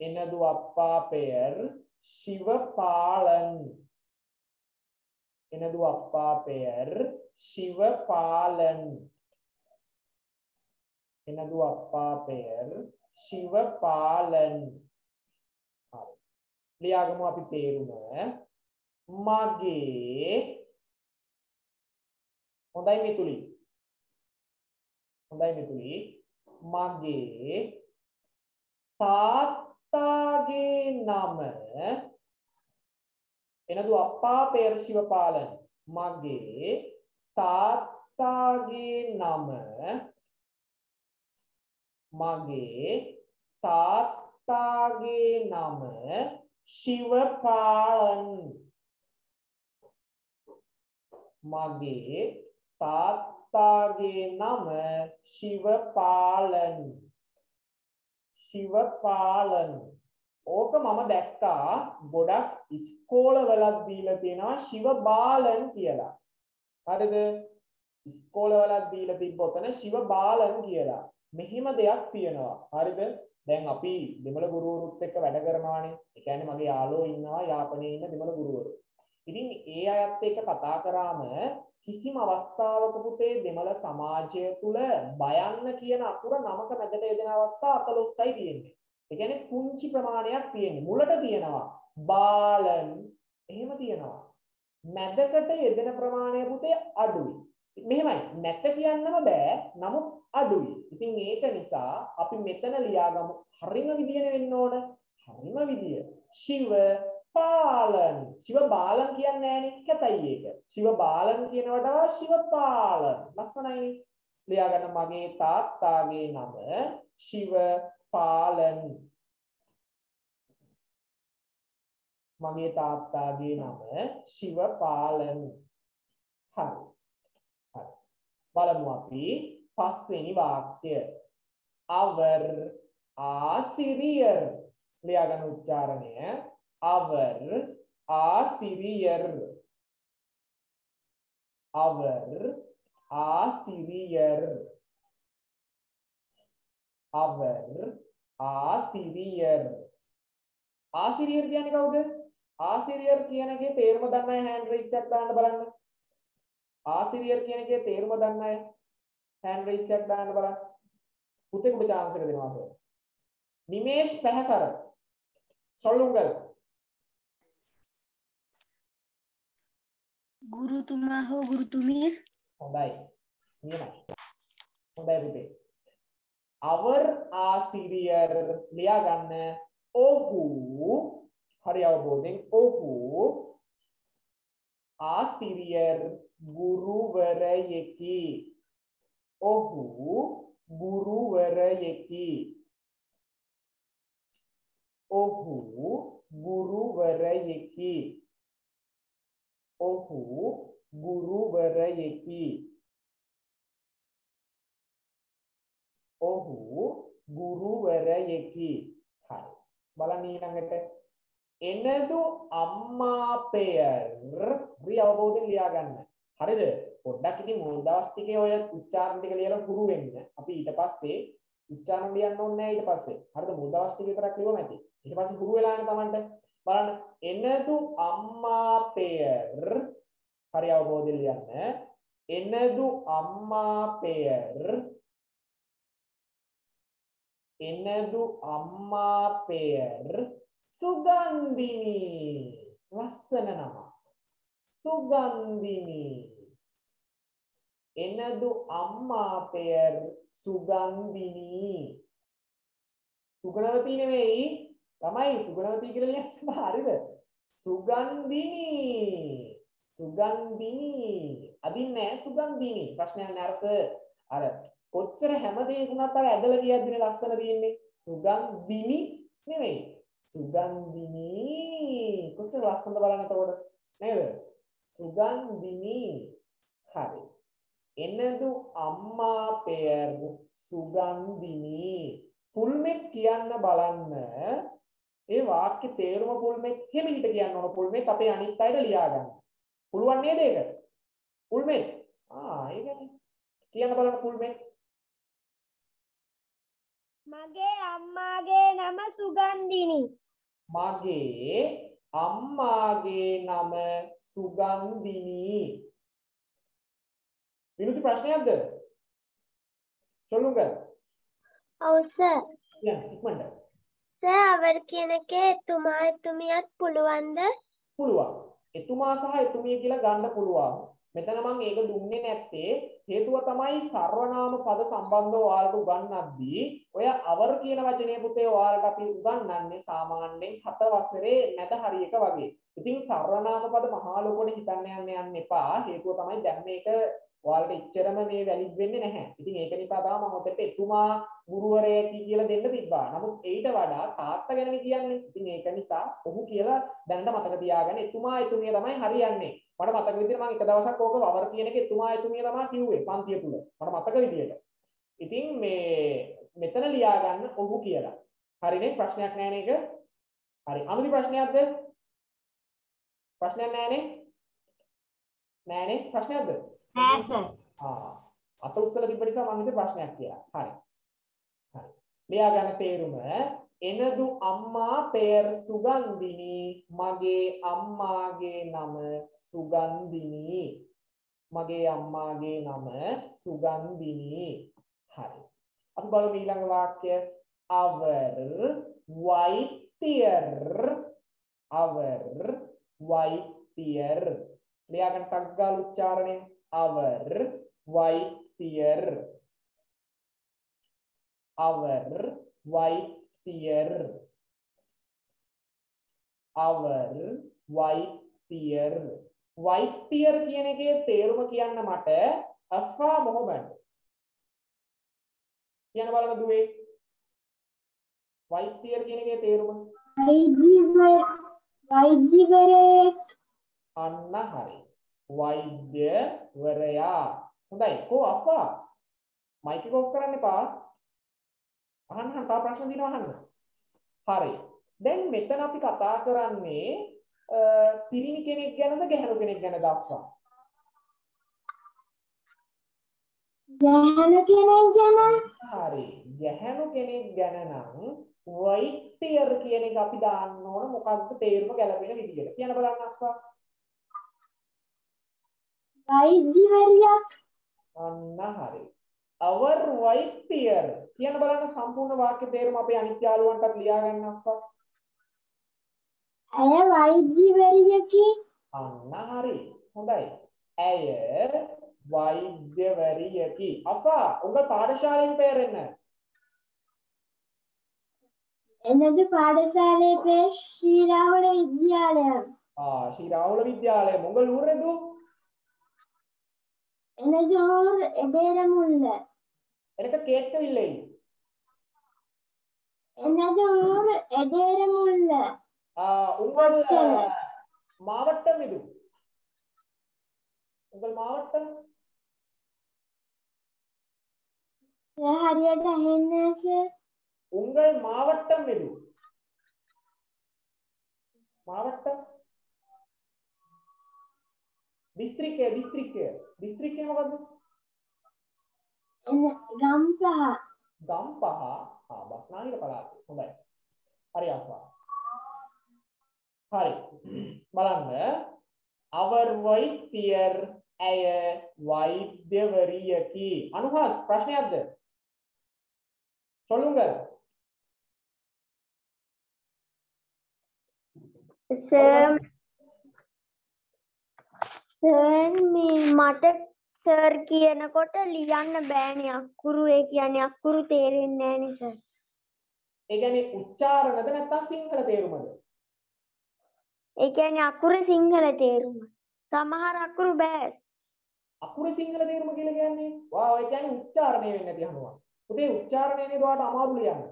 එනදු අප්පා පෙයර් ශිවපාලන්. எனது அப்பா பெயர் சிவபாலன் எனது அப்பா பெயர் சிவபாலன் ලියාගමු අපි තේරුම මගේ හොඳයි මිතුලි හොඳයි මිතුලි මගේ තාත්තාගේ නම එනදු අප්පා පෙර ශිවපාලන මගේ තාත්තාගේ නම මගේ තාත්තාගේ නම ශිවපාලන් මගේ තාත්තාගේ නම ශිවපාලන් ශිවපාලන් ඕක මම දැක්කා ගොඩක් ඉස්කෝලවලත් දීලා තියෙනවා ශිවබාලන් කියලා. හරිද? ඉස්කෝලවලත් දීලා තිබ්බොතන ශිවබාලන් කියලා. මෙහිම දෙයක් තියෙනවා. හරිද? දැන් අපි දෙමළ ගුරුවරුත් එක්ක වැඩ කරනවානේ. ඒ කියන්නේ මගේ යාළුවෝ ඉන්නවා යාපනයේ ඉන්න දෙමළ ගුරුවරු. ඉතින් ඒ අයත් එක්ක කතා කරාම කිසිම අවස්ථාවක පුතේ දෙමළ සමාජය තුළ බයන්න කියන අකුර නමක මැදට යෙදෙන අවස්ථා 14යි තියෙන්නේ. ඒ කියන්නේ පුංචි ප්‍රමාණයක් තියෙන්නේ. මුලට තියෙනවා බාලන් එහෙම තියෙනවා. මැදකට යෙදෙන ප්‍රමාණය පුතේ අඩුයි. මෙහෙමයි නැත කියන්නම බෑ. නමුත් අඩුයි. ඉතින් ඒක නිසා අපි මෙතන ලියාගමු හරිම විදියන වෙන්න ඕන. හරිම විදිය. ශිව පාලන් ශිව බාලන් කියන්නේ නෑනේ කැතයි ඒක ශිව බාලන් කියනවට වඩා ශිව පාලන් ලස්සනයි ලියා ගන්න මගේ තාත්තාගේ නම ශිව පාලන්. මගේ තාත්තාගේ නම ශිව පාලන් හරි. හරි. බලමු අපි පස්වෙනි වාක්‍ය. our ආසිරියර්. ලියා ගන්න උච්චාරණය. our ආසිරියර්. our ආසිරියර්. our ආසිරියර් ආසිරියර් කියන්නේ කවුද? ආසිරියර් කියන එකේ තේරුම දන්න අය හෑන්ඩ් රේස් එකක් දාන්න බලන්න. ආසිරියර් කියන එකේ තේරුම දන්න අය හෑන්ඩ් රේස් එකක් දාන්න බලන්න. පුතේ ඔබ chance එක දෙනවා සර්. නිමේෂ් පැහැසර. සොල්ලුංගල්. ගුරුතුමා හෝ ගුරුතුමිය. හොඳයි. නියමයි. හොඳයි පුතේ. அவர் ஆசிரியர் லியா கண்ண ஓஹு ஹரியாவ போதிங் ஓஹு ஆசிரியர் குருவரையக்கி ஓஹு குருவரையக்கி ओहु गुरुवरयकी ओहु गुरुवरयकी ඔහු ගුරුවරයෙකි. හරි. බලන්න ඊළඟට. එනදු අම්මා පෙයර් හරි අවබෝධයෙන් ලියා ගන්න හරිද? පොඩ්ඩක් ඉතින් මුල් දවස් ටිකේ ඔය උච්චාරණ ටික ලියලා හුරු වෙන්න. අපි ඊට පස්සේ උච්චාරණ ලියන්න ඕනේ නැහැ ඊට පස්සේ. හරිද? මුල් දවස් ටික විතරක් ලියුවම ඇති. ඊට පස්සේ හුරු වෙලානේ Tamanට. බලන්න. එනදු අම්මා පෙයර් හරි අවබෝධයෙන් ලියන්න. එනදු අම්මා පෙයර් එනදු අම්මා පෙයර් සුගන්ධිනි ලස්සන නම සුගන්ධිනි එනදු අම්මා පෙයර් සුගන්ධිනි සුගුණවතී නෙවෙයි. ළමයි සුගුණවතී කියලා ලියන්න හරිද? සුගන්ධිනි සුගන්ධිනි අදින්නේ සුගන්ධිනි ප්‍රශ්නයක් නෑ අරස. අර කොච්චර හැම දෙයක් වුණත් අර ඇදලා කියද්දිනේ ලස්සන තියෙන්නේ සුගන්ධිනි නෙවෙයි සුගන්ධිනි කොච්චර ලස්සනද බලන්න එතකොට නේද සුගන්ධිනි හරි එනදු අම්මා පෙයර් සුගන්ධිනි පුල්මෙක් කියන්න බලන්න ඒ වාක්‍ය තේරුම පුල්මෙක් හිමිහිට කියන්න ඕන පුල්මෙක් අපේ අනිත් අයට ලියා ගන්න. පුළුවන් නේද ඒක? පුල්මෙක්. ආ ඒකනේ. කියන්න බලන්න පුල්මෙක්. මගේ අම්මාගේ නම සුගන්දිනි. මගේ අම්මාගේ නම සුගන්දිනි. විනුති ප්‍රශ්නයක්ද? சொல்லுங்க. ඔව් සර්. යා ඉක්මනට. සර් අවර් කියන එකේ එතුමා එතුමියත් පුළුවන්ද? පුළුවන්. එතුමා සහ එතුමිය කියලා ගන්න පුළුවන්. මෙතන මම ඒක දුන්නේ නැත්තේ හේතුව තමයි සර්වනාම පද සම්බන්ධව ඔයාලට උගන්වද්දී ඔය අවර් කියන වචනේ පුතේ ඔයාලට අපි උගන්වන්නේ සාමාන්‍යයෙන් 7 වසරේ මැද හරි එක වගේ. ඉතින් සර්වනාම පද මහා ලොකුවට හිතන්න යන්න යන්න එපා. හේතුව තමයි දැන් මේක ඔයාලට එච්චරම මේ වැලිඩ් වෙන්නේ නැහැ. ඉතින් ඒක නිසා තමයි මම ඔතෙට එතුමා ගුරුවරයෙක් කියලා දෙන්න තිබ්බා. නමුත් ඊට වඩා තාත්තා ගැන කියන්නේ. ඉතින් ඒක නිසා ඔහු කියලා දැනට මතක තියාගන්න එතුමා එතුමිය තමයි හරියන්නේ. මට මතක විදිහට මම එක දවසක් ඕක වවර කියන එක එතුමා එතුමිය තමයි කිව්වේ පන්තිය තුල. මට මතක විදිහට. ඉතින් මේ මෙතන ලියා ගන්න ඔහු කියලා. හරිනේ ප්‍රශ්නයක් නැහැ නේද? හරි. අනුදි ප්‍රශ්නයක්ද? ප්‍රශ්නයක් නැහැනේ? නෑනේ ප්‍රශ්නයක්ද? නෑ සර්. ආ අත උස්සලා තිබ්බ නිසා මම හිතුවේ ප්‍රශ්නයක් කියලා. හරි. හරි. ලියා ගන්න තේරුම එනදු අම්මා පෙයර් සුගන්ධිනි මගේ අම්මාගේ නම සුගන්ධිනි මගේ අම්මාගේ නම සුගන්ධිනි හරි. අපි බලමු ඊළඟ වාක්‍ය. our වෛද්‍යර් our වෛද්‍යර් ලියාගන්න ටක් ගාලා උච්චාරණය our වෛද්‍යර් our වෛද්‍යර් our වෛද්‍යර් වෛද්‍යර් කියන එකේ තේරුම කියන්න මට අෆා මොහොමඩ් කියන බලන්න දුවේ වෛද්‍යර් කියන එකේ තේරුම වෛද්‍යවරයෙක් අන්න හරි වෛද්‍යවරයා හොඳයි කෝ අෆා මයික් එක ඔෆ් කරන්න එපා අහන්න අහන්න තා ප්‍රශ්න දිනවා අහන්න. හරි. දැන් මෙතන අපි කතා කරන්නේ පිරිමි කෙනෙක් ගැනද ගැහැණු කෙනෙක් ගැනද අෆා ගැහණු කෙනෙක් ගැන? හරි. ගැහැණු කෙනෙක් ගැන නම් වෛද්‍යර් කියන එක අපි දාන්න ඕන. මොකක්ද තේරුම ගැලපෙන විදිහට. කියන බලන්න අක්කා වෛද්‍යවරියක්? අන්න හරි our white tear කියන බලන්න සම්පූර්ණ වාක්‍ය තේරුම අපේ අනිත් යාළුවන්ටත් ලියා ගන්න අප්පා. ඇය white ජීවරියකි. අන්න හරි. හොඳයි. ඇය වෛද්‍යවරියකි. අප්පා උඹ පාඩශාලෙන් පෙරෙන්න. එනද පාඩශාලේ පේ ශ්‍රී රාහුල විද්‍යාලය. ආ ශ්‍රී රාහුල විද්‍යාලය මොගලූරේදෝ எனஜோர் எடேரமுள்ள எனக்கு கேட்கவில்லை எனஜோர் எடேரமுள்ள உங்கள் மாவட்டம் இது உங்கள் மாவட்டம் ஹரியாடா என்ன சார் உங்கள் மாவட்டம் இது மாவட்டம் district district district මොකද්ද එන ගම්පහ ගම්පහ ආ බස්නාහිර පළාත හොඳයි හරි අප්පා හරි බලන්න அவர் வைத்தியர் ඇය වෛද්‍යවරියකි අනුහස් ප්‍රශ්නයක්ද சொல்லுங்க සර් සර් මේ මට සර් කියනකොට ලියන්න බෑනේ අකුරු ඒ කියන්නේ අකුරු තේරෙන්නේ නැහැ නේ සර් ඒ කියන්නේ උච්චාරණද නැත්නම් සිංහල තේරුමද? ඒ කියන්නේ අකුරු සිංහල තේරුම. සමහර අකුරු බෑ. අකුරු සිංහල තේරුම කියලා කියන්නේ වා ඔය කියන්නේ උච්චාරණය වෙන්නේ නැති අහනවා. පුතේ උච්චාරණය නේද ඔයාලට අමාරු ලියන්න.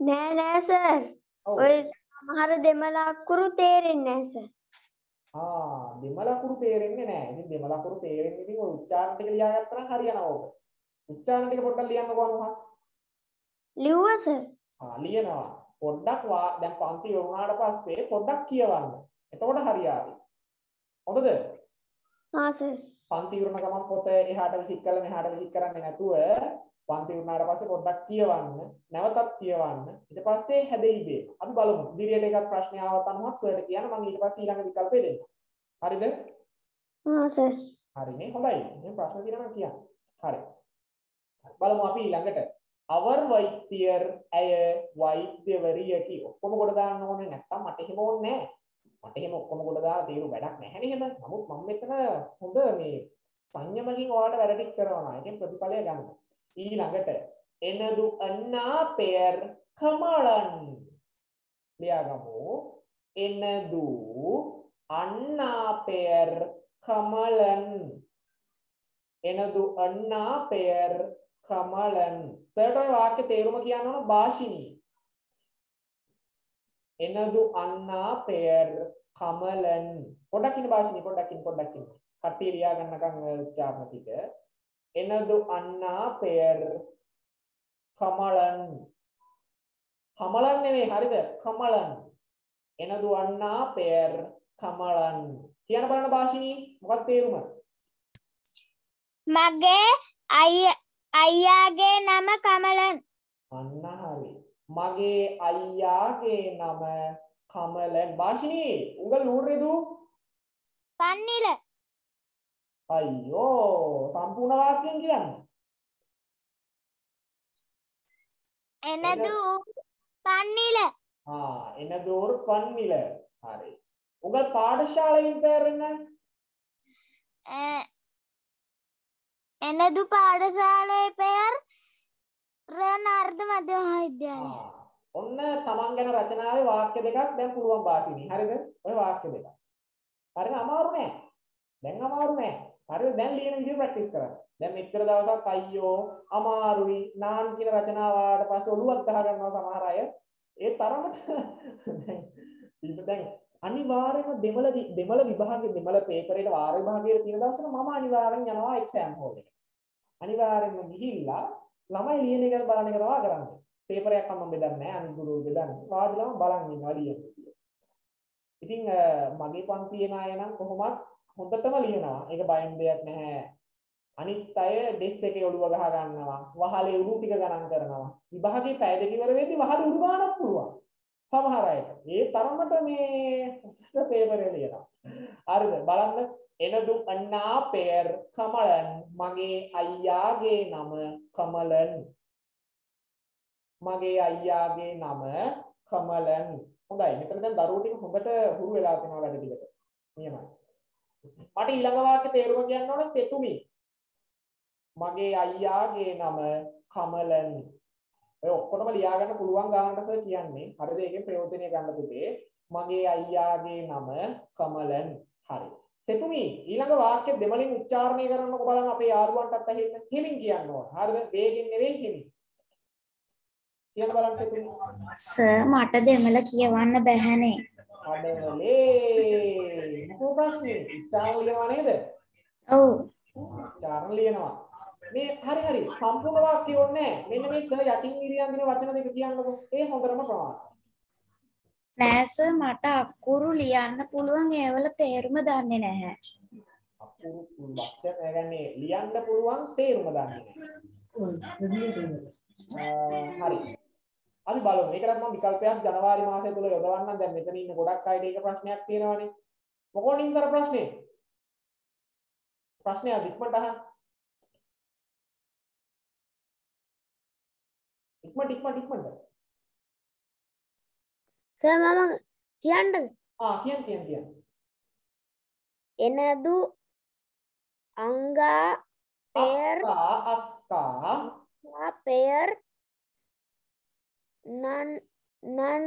නෑ නෑ සර්. ඔය සමහර දෙමළ අකුරු තේරෙන්නේ නෑ සර්. ආ දෙමළ අකුරු තේරෙන්නේ නැහැ. ඉතින් දෙමළ අකුරු තේරෙන්නේ ඉතින් ඔය උච්චාරණ ටික ලියාගත්තා නම් හරියනවා ඕක. උච්චාරණ ටික පොඩ්ඩක් ලියන්නකෝ අනුහස්. ලිව්වා සර්. ආ ලියනවා. පොඩ්ඩක් දැන් පන්ති වුණාට පස්සේ පොඩ්ඩක් කියවන්න. එතකොට හරියාවි. හොඳද? ආ සර්. පන්ති ඉවරන ගමන් පොත එහාට විසික් කරලා මෙහාට විසික් කරන්නේ නැතුව පන්ති ඉවරනාට පස්සේ පොඩ්ඩක් කියවන්න නැවතත් කියවන්න ඊට පස්සේ හැදෙයි බේ අපි බලමු ඉදිරියට එකක් ප්‍රශ්නය ආවත් අනුවත් සර්ට කියන්න මම ඊට පස්සේ ඊළඟ විකල්පය දෙන්න හරිද? ආ සර්. හරිනේ හොඳයි. එහෙනම් ප්‍රශ්න තියෙනවා කියන්න. හරි. බලමු අපි ඊළඟට අවර් වෛද්‍යර් ඇය වෛද්‍යවරියකි ඔක්කොම කොට දාන්න ඕනේ. නැත්තම් මට එහෙම ඕනේ නැහැ. මට එහෙම ඔක්කොම කොට දාලා තේරු වැඩක් නැහැ නේද නමුත් මම මෙතන හොඳ මේ සංයමකින් ඔයාලට වැඩ ටික කරනවා. ඒකෙන් ප්‍රතිඵලය ගන්න ඊළඟට එනදු අන්නා පෙර් කමලන්. ලියාගමු. එනදු අන්නා පෙර් කමලන් එනදු අන්නා පෙර් කමලන් සර්ට ඔය වාක්‍ය තේරුම කියන්න ඕන භාෂිනී එනදු අන්නා පෙර් කමලන් පොඩ්ඩක් ඉන්න භාෂිනී පොඩ්ඩක් ඉන්න පොඩ්ඩක් ඉන්න කට්ටිය ලියා ගන්නකම් උච්චාරණ ටික එනදු අන්නා පෙර් කමලන් කමලන් නෙවෙයි හරිද කමලන් එනදු අන්නා පෙර් කමලන් කියන බලන්න භාෂිනී මොකක් තේරුම? මගේ අයියාගේ නම කමලන්. අන්න හරි. මගේ අයියාගේ නම කමලන්. භාෂිනී උගල් නූරේදු පන්නිල. අයියෝ සම්පූර්ණ වාක්‍යයෙන් කියන්න. එනදු පන්නිල. ආ එනදු පන්නිල. හරි. உங்கள் பாடசாலையின் பெயர் என்ன එනදු පාඩශාලයේ පෙයර් රනාර්ධ මධ්‍ය මහාවිද්‍යාලය. ආ, ඔන්න තමන් ගැන රචනාවේ වාක්‍ය දෙකක් දැන් පුළුවන් භාෂිනී හරිද ඔය වාක්‍ය දෙක හරිද අමාරු නෑ දැන් අමාරු නෑ හරිද දැන් ලියන විදිහ ප්‍රැක්ටිස් කරන්න දැන් මෙච්චර දවසක් අයියෝ අමාරුයි නාන් කියන රචනාව ආවට පස්සේ ඔළුවක් ගහ ගන්නවා සමහර අය ඒ තරමට දැන් ඉතින් දැන් අනිවාර්යයෙන්ම දෙමළ දි- දෙමළ විභාගයේ දෙමළ පේපරේට වාර විභාගයේ තියෙන දවසට මම අනිවාර්යෙන් යනවා එක්සෑම් හෝල් එකට අනිවාර්යෙන්ම ගිහිල්ලා ළමයි ලියන එක බලන එක තමයි කරන්නේ පේපරයක් මම බෙදන්නේ නැහැ අනිත් ගුරුවරු බෙදන්නේ වාඩිලාම බලන් ඉන්නවා ලියන්න කියලා. ඉතින් අ, මගේ පන්තියේ ණය නම් කොහොමත් හොඳටම ලියනවා. ඒක බයින් දෙයක් නැහැ. අනිත් අය ඩෙස් එකේ ඔළුව ගහ ගන්නවා. වහලේ උඩු ටික ගණන් කරනවා. විභාගේ පැය දෙක ඉවර වෙද්දි වහලේ උඩු ගන්නත් පුළුවන්. සමහර අයට. ඒ තරමට මේ හොඳට පේපරේ ලියනවා. හරිද? බලන්න. එනදු අන්නා පෙර් කමලන් මගේ අයියාගේ නම කමලන්. මගේ අයියාගේ නම කමලන්. හොඳයි. මෙතන දැන් දරුවෝ ටික හොඳට හුරු වෙලා තියෙනවා වැඩ ටිකට නියමයි. මට ඊළඟ වාක්‍ය තේරුම කියන්න ඕන සෙතුමි මගේ අයියාගේ නම කමලන්. ඔය ඔක්කොටම ලියා ගන්න පුළුවන් ගානට සර් කියන්නේ හරිද ඒකෙන් ප්‍රයෝජනය ගන්න පුතේ. මගේ අයියාගේ නම කමලන් හරි. සෙතුමි ඊළඟ වාක්‍ය දෙමලින් උච්චාරණය කරනකොට බලන්න අපේ යාළුවන්ටත් ඇහෙන්න හිමින් කියන්න ඕන. හරිද? වේගෙන් නෙවෙයි හිමින්. කියන බලන්න සෙතුමි. සර් මට දෙමළ කියවන්න බැහැනේ. අඩලේ මොකෝ ප්‍රශ්නේ? උච්චාරණ ලියනවා නේද? ඔව්. උච්චාරණ ලියනවා මේ හරි හරි. සම්පූර්ණ වාක්‍ය ඕනේ මෙන්න මේ සහ යටින් ඉරියන් දින වචන දෙක කියන්නකො. ඒ හොඳටම ප්‍රමාණ නෑ සර් මට අකුරු ලියන්න පුළුවන්. ඒවල තේරුම දන්නේ නැහැ. අකුරු වචන කියන්නේ ලියන්න පුළුවන් තේරුම දන්නේ හරි. අපි බලමු. මේකට මම විකල්පයක් ජනවාරි මාසය තුල යොදවන්නම්. දැන් මෙතන ඉන්න ගොඩක් අයට ඒක ප්‍රශ්නයක් තියෙනවානේ. මොකෝනින්තර ප්‍රශ්නේ? ප්‍රශ්නය වික්මට අහන්න. ඉක්මනට ඉක්මනට ඉක්මනට. සර් මම කියන්නද? ආ කියන්න කියන්න කියන්න. එනදු අංගා පෙයර් අක්කා අක්කා පෙයර් නන් නන්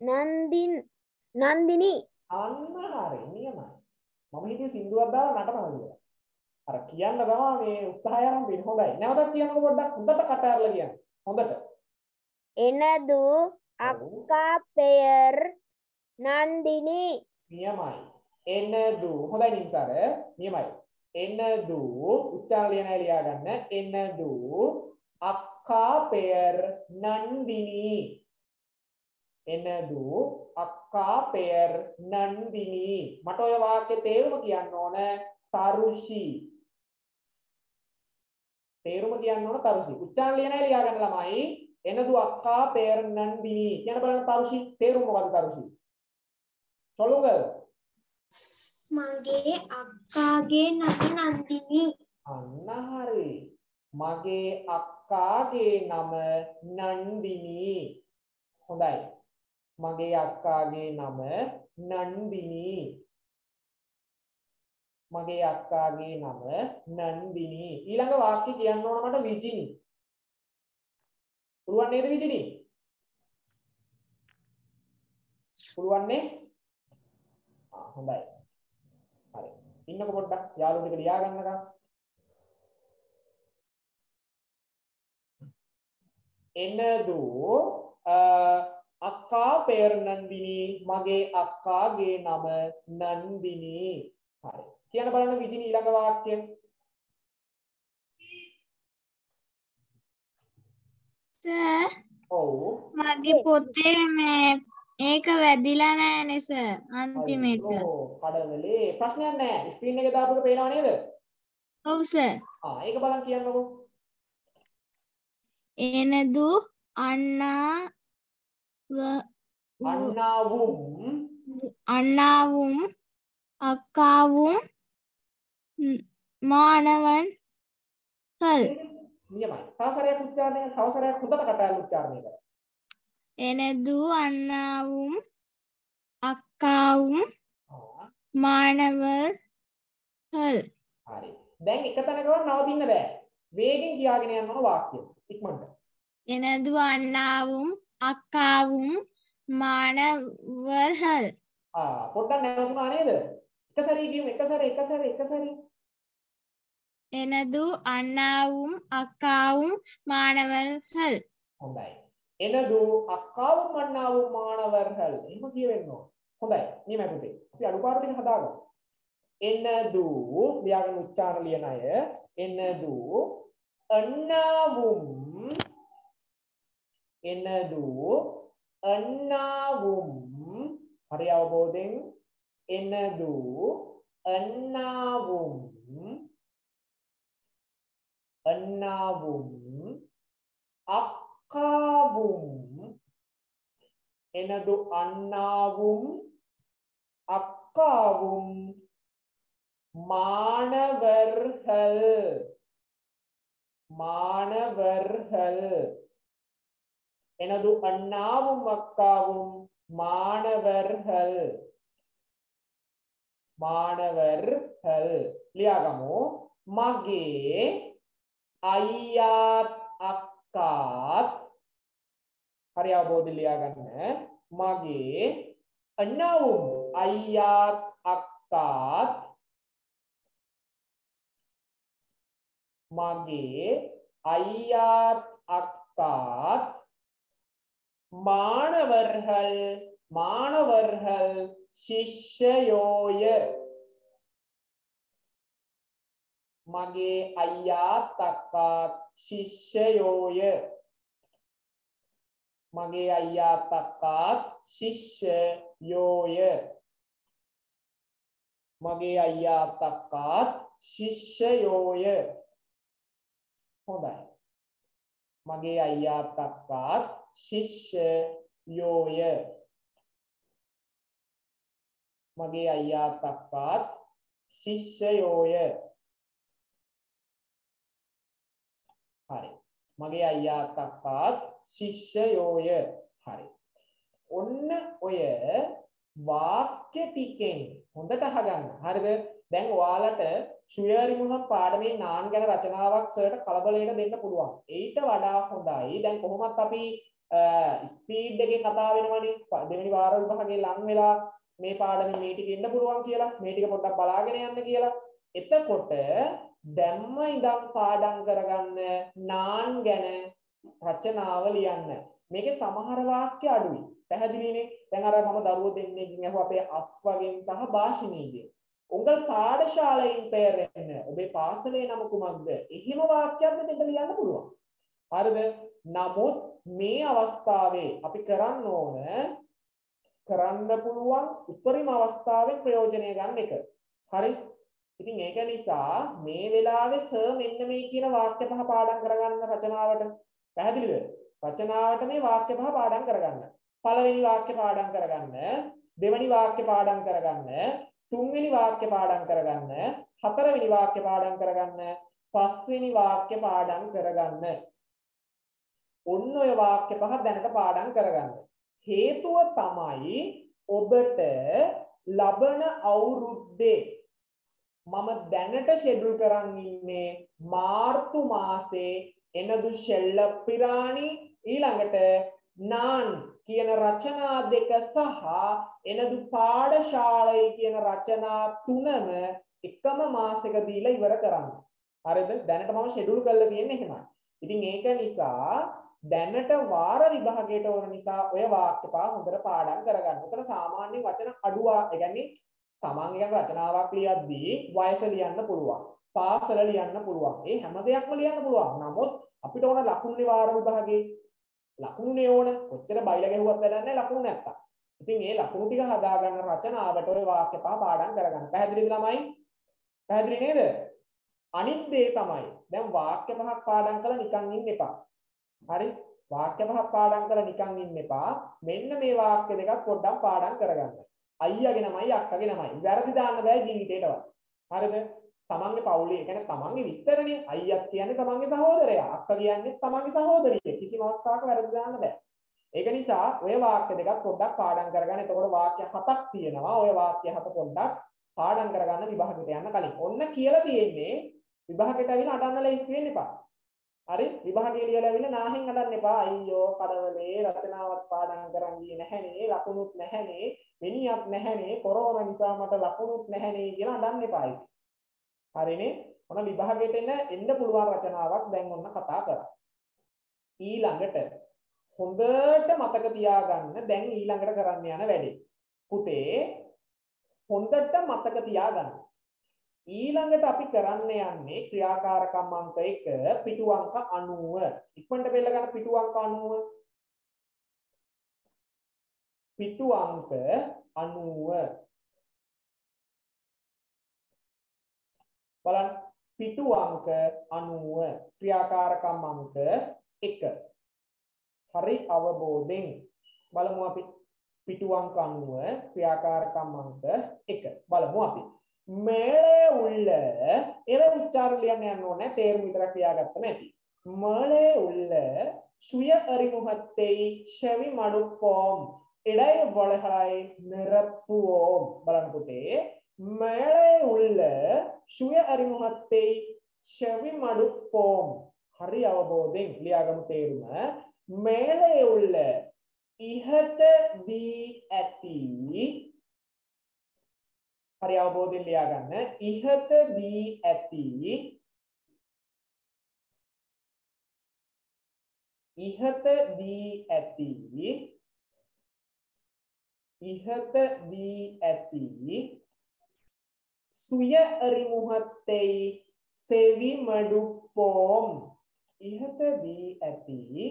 නන්දින් නන්දිනි අන්න හරි නියමයි. මම හිතුවේ සින්දුවක් දාලා නටනවා කියලා. අර කියන්න තමයි මේ උත්සාහය අරන් දෙන්නේ. හොඳයි. නැවතත් කියන්නකො පොඩ්ඩක්. හොඳට කට ඇරලා කියන්න. හොඳට. එනදු අක්කා පෙයර් නන්දිනි නියමයි. එනදු. හොඳයි නින්සාර. නියමයි. එනදු උච්චාරණ ලියන අය ලියා ගන්න. එනදු අක්කා පෙයර් නන්දිනි. එනදු අක්කා පෙයර් නන්දිනි. මට ඔය වාක්‍යයේ තේරුම කියන්න ඕන තරුෂි. තේරුම කියන්න ඕන තරුෂි. උච්චාරණ ලියන අය ලියා ගන්න ළමයි. එනදු අක්කා පේරණන් දිනි කියන බලන්න තරුසි තේරුම මොකද තරුසි? සොළුග මගේ අක්කාගේ නම නන්දිනි අන්න හරි. මගේ අක්කාගේ නම නන්දිනි. හොඳයි. මගේ අක්කාගේ නම නන්දිනි. මගේ අක්කාගේ නම නන්දිනි. ඊළඟ වාක්‍ය කියන්න ඕන මට විජිනි. පුළුවන් නේද විජිනි? පුළුවන් නේ? ආ හොඳයි. හරි. ඉන්නකො පොඩ්ඩක් යාළුවෝ ටික ලියා ගන්නකම්. එනදු අක්කා පෙර් නන්දිනි මගේ අක්කාගේ නම නන්දිනි හරි කියන බලන්න විජිනි ඊළඟ සර් ඔව් මගේ පොතේ මේ ඒක වැදිලා නෑනේ සර් අන්තිම එක. ඔව් කඩවලේ ප්‍රශ්නයක් නෑ. ස්ක්‍රීන් එකේ දාපුවක පේනව නේද? ඔව් සර්. ආ ඒක බලන් කියන්නකෝ. එනදු අන්නා අන්නාවුම් අන්නාවුම් අක්කාවුම් මානවන් කල් නියමයි. තව සැරයක් උච්චාරණය කරන්න. තව සැරයක් හොඳට කතා කරලා උච්චාරණය කරන්න. එනදු අන්නාවුම් අක්කාවුම් මානවර් හල්. හරි. දැන් එක තැනකව නවතින්න බෑ. වේගෙන් කියාගෙන යන්න ඕන වාක්‍ය. ඉක්මනට. එනදු අන්නාවුම් අක්කාවුම් මානවර්හල්. ආ පොඩ්ඩක් නැවතුණා නේද? එක සැරේ ගියමු එක සැරේ එක සැරේ එක සැරේ එනදු අන්නාවුම් අක්කාවුම් மாணவர்கள் හොඳයි. එනදු අක්කාවුම් අන්නාවුම් மாணவர்கள் එහෙම කියවෙන්න. ඕන හොඳයි. මේ මැපුවේ අපි අඩුපාඩු ටික හදාගමු. එනදු ලියාගෙන උච්චාරණ ලියන අය. එනදු අන්නාවුම්. එනදු අන්නාවුම්. හරි අවබෝධයෙන්. එනදු අන්නාවුම්. அண்ணாவும் அக்காவும் எனது அண்ணாவும் அக்காவும் மாணவர்கள். மாணவர்கள். எனது அண்ணாவும் அக்காவும் மாணவர்கள். மாணவர்கள். இல்லையாகமோ மகே අයියාත් අක්කාත් හරි අවබෝධ ලියාගන්න මගේ අන්නවුම් අයියාත් අක්කාත් මගේ අයියාත් අක්කාත් மாணவர்கள் மாணவர்கள் ශිෂ්‍යයෝය මගේ අයියාත් අක්කාත් ශිෂ්‍යයෝය. මගේ අයියාත් අක්කාත් ශිෂ්‍යයෝය. මගේ අයියාත් අක්කාත් ශිෂ්‍යයෝය. හොඳයි. මගේ අයියාත් අක්කාත් ශිෂ්‍යයෝය. මගේ අයියාත් අක්කාත් ශිෂ්‍යයෝය. හරි. මගේ අයියාත් අක්කාත් ශිෂ්‍යයෝය. හරි. ඔන්න ඔය වාක්‍ය ටිකෙන් හොඳට අහගන්න. හරිද? දැන් ඔයාලට ශුයරි මුහම් පාඩමේ නාන් ගැන රචනාවක් සර්ට කලබලයට දෙන්න පුළුවන්. ඊට වඩා හොඳයි. දැන් කොහොමත් අපි ස්පීඩ් එකේ කතා වෙනවනේ. ප- දෙවෙනි වාර විභාගේ ලං වෙලා මේ පාඩමේ මේ ටික ඉන්න පුළුවන් කියලා මේ ටික පොඩ්ඩක් බලාගෙන යන්න කියලා. එතකොට දැම්ම ඉඳන් පාඩම් කරගන්න නාන් ගැන රචනාව ලියන්න. මේකේ සමහර වාක්‍ය අඩුයි. පැහැදිලිනේ? දැන් අර මම දරුවෝ දෙන්නෙක්ගෙන් අහුව අපේ අස් වගෙන් සහ භාෂිනීගේ. උங்கள் පාඩශාලයෙන් පෙර වෙන ඔබේ පාසලේ නම කුමක්ද? එහෙම වාක්‍යයක් මෙතන ලියන්න පුළුවන්. හරිද? නමුත් මේ අවස්ථාවේ අපි කරන්න ඕන කරන්න පුළුවන් උපරිම අවස්ථාවෙන් ප්‍රයෝජනය ගන්න එක. හරි? ඉතින් ඒක නිසා මේ වෙලාවේ සර් මෙන්න මේ කියන වාක්‍ය පහ පාඩම් කරගන්න රචනාවට. පැහැදිලිද? රචනාවට මේ වාක්‍ය පහ පාඩම් කරගන්න. පළවෙනි වාක්‍ය පාඩම් කරගන්න, දෙවෙනි වාක්‍ය පාඩම් කරගන්න, තුන්වෙනි වාක්‍ය පාඩම් කරගන්න, හතරවෙනි වාක්‍ය පාඩම් කරගන්න, පස්වෙනි වාක්‍ය පාඩම් කරගන්න. ඔන්න ඔය වාක්‍ය පහ දැනට පාඩම් කරගන්න. හේතුව තමයි ඔබට ලබන අවුරුද්දේ මම දැනට ෂෙඩියුල් කරන් ඉන්නේ මාර්තු මාසේ එනදු ෂෙල්ල පිරාණි ඊළඟට නාන් කියන රචනා දෙක සහ එනදු පාඩශාලයි කියන රචනා තුනම එකම මාසෙක දීලා ඉවර කරන්න. හරිද? දැනට මම ෂෙඩියුල් කරලා තියෙන්නේ එහෙමයි. ඉතින් ඒක නිසා දැනට වාර විභාගයට ඕන නිසා ඔය වාක්‍ය පහ හොඳට පාඩම් කරගන්න. උතන සාමාන්‍ය වචන අඩුවා, ඒ කියන්නේ තමන් එක රචනාවක් ලියද්දී වයස ලියන්න පුළුවන්. පාසල ලියන්න පුළුවන්. ඒ හැම දෙයක්ම ලියන්න පුළුවන්. නමුත් අපිට ඕන ලකුණුනේ වාර විභාගේ ලකුණුනේ ඕන. කොච්චර බයිලා ගැහුවත් වැඩක් නැහැ ලකුණු නැත්තම්. ඉතින් ඒ ලකුණු ටික හදාගන්න රචනාවට ඔය වාක්‍ය පහ පාඩම් කරගන්න. පැහැදිලිද ළමයි? පැහැදිලි නේද? අනිත් දේ තමයි දැන් වාක්‍ය පහක් පාඩම් කරලා නිකන් ඉන්න එපා. හරි වාක්‍ය පහක් පාඩම් කරලා නිකන් ඉන්න එපා මෙන්න මේ වාක්‍ය දෙකක් පොඩ්ඩක් පාඩම් කරගන්න අයියාගේ නමයි අක්කගේ නමයි වැරදි දාන්න බෑ ජීවිතේටවත් හරිද? තමන්ගේ පවුලේ ඒ කියන්නේ තමන්ගේ විස්තරනේ. අයියාත් කියන්නේ තමන්ගේ සහෝදරයා. අක්කා කියන්නේ තමන්ගේ සහෝදරිය. කිසිම අවස්ථාවක වැරදි දාන්න බෑ. ඒක නිසා ඔය වාක්‍ය දෙකක් පොඩ්ඩක් පාඩම් කරගන්න. එතකොට වාක්‍ය හතක් තියෙනවා. ඔය වාක්‍ය හත පොඩ්ඩක් පාඩම් කරගන්න විභාගයට යන්න කලින්. ඔන්න කියලා තියෙන්නේ විභාගයට ඇවිල්ලා අඩන්න ලැයිස්ති වෙන්න එපා. හරි? විභාගයේ ලියලා ඇවිල්ලා නාහෙන් අඩන්න එපා. අයියෝ කඩවලේ රචනාවක් පාඩම් කරන් ගියේ නැහැනේ ලකුණුත් නැහැනේ වෙනියක් නැහැනේ කොරෝනා නිසා මට ලකුණුත් නැහැනේ කියලා අඩන්න එපා ඉතින් හරිනේ? ඔන්න විභාගයට එන්න එන්න පුළුවන් රචනාවක් දැන් ඔන්න කතා කරා. ඊළඟට හොඳට මතක තියාගන්න දැන් ඊළඟට කරන්න යන වැඩේ. පුතේ හොඳට මතක තියාගන්න. ඊළඟට අපි කරන්න යන්නේ ක්‍රියාකාරකම් අංක 1 පිටු අංක 90 ඉක්මනට බෙල්ල ගන්න පිටු අංක 90 පිටු අංක 90 බලන්න. පිටු අංක 90 ක්‍රියාකාරකම් අංක 1 හරි අවබෝධයෙන් බලමු අපි. පිටු අංක 90 ක්‍රියාකාරකම් අංක 1 බලමු අපි. மேலே உள்ள ஏன்னா உச்சாரம் லியන්න යන්න ඕනේ තේරුම විතරක් ලියාගත්තම ඇති. மேலே உள்ள சுய அறிமுகத்தை செவி மடுப்போம் இடை வளகாய் நிரப்புவோம் බලන්න පුතේ மேலே உள்ள சுய அறிமுகத்தை செவி மடுப்போம் හරි අවබෝධයෙන් ලියාගමු තේරුම மேலே உள்ள ඉහත දී ඇති හරි අවබෝධයෙන් ලියා ගන්න ඉහත දී ඇති ඉහත දී ඇති ඉහත දී ඇති සුය අරිමුහත්තේ සෙවි මඩුපෝම් ඉහත දී ඇති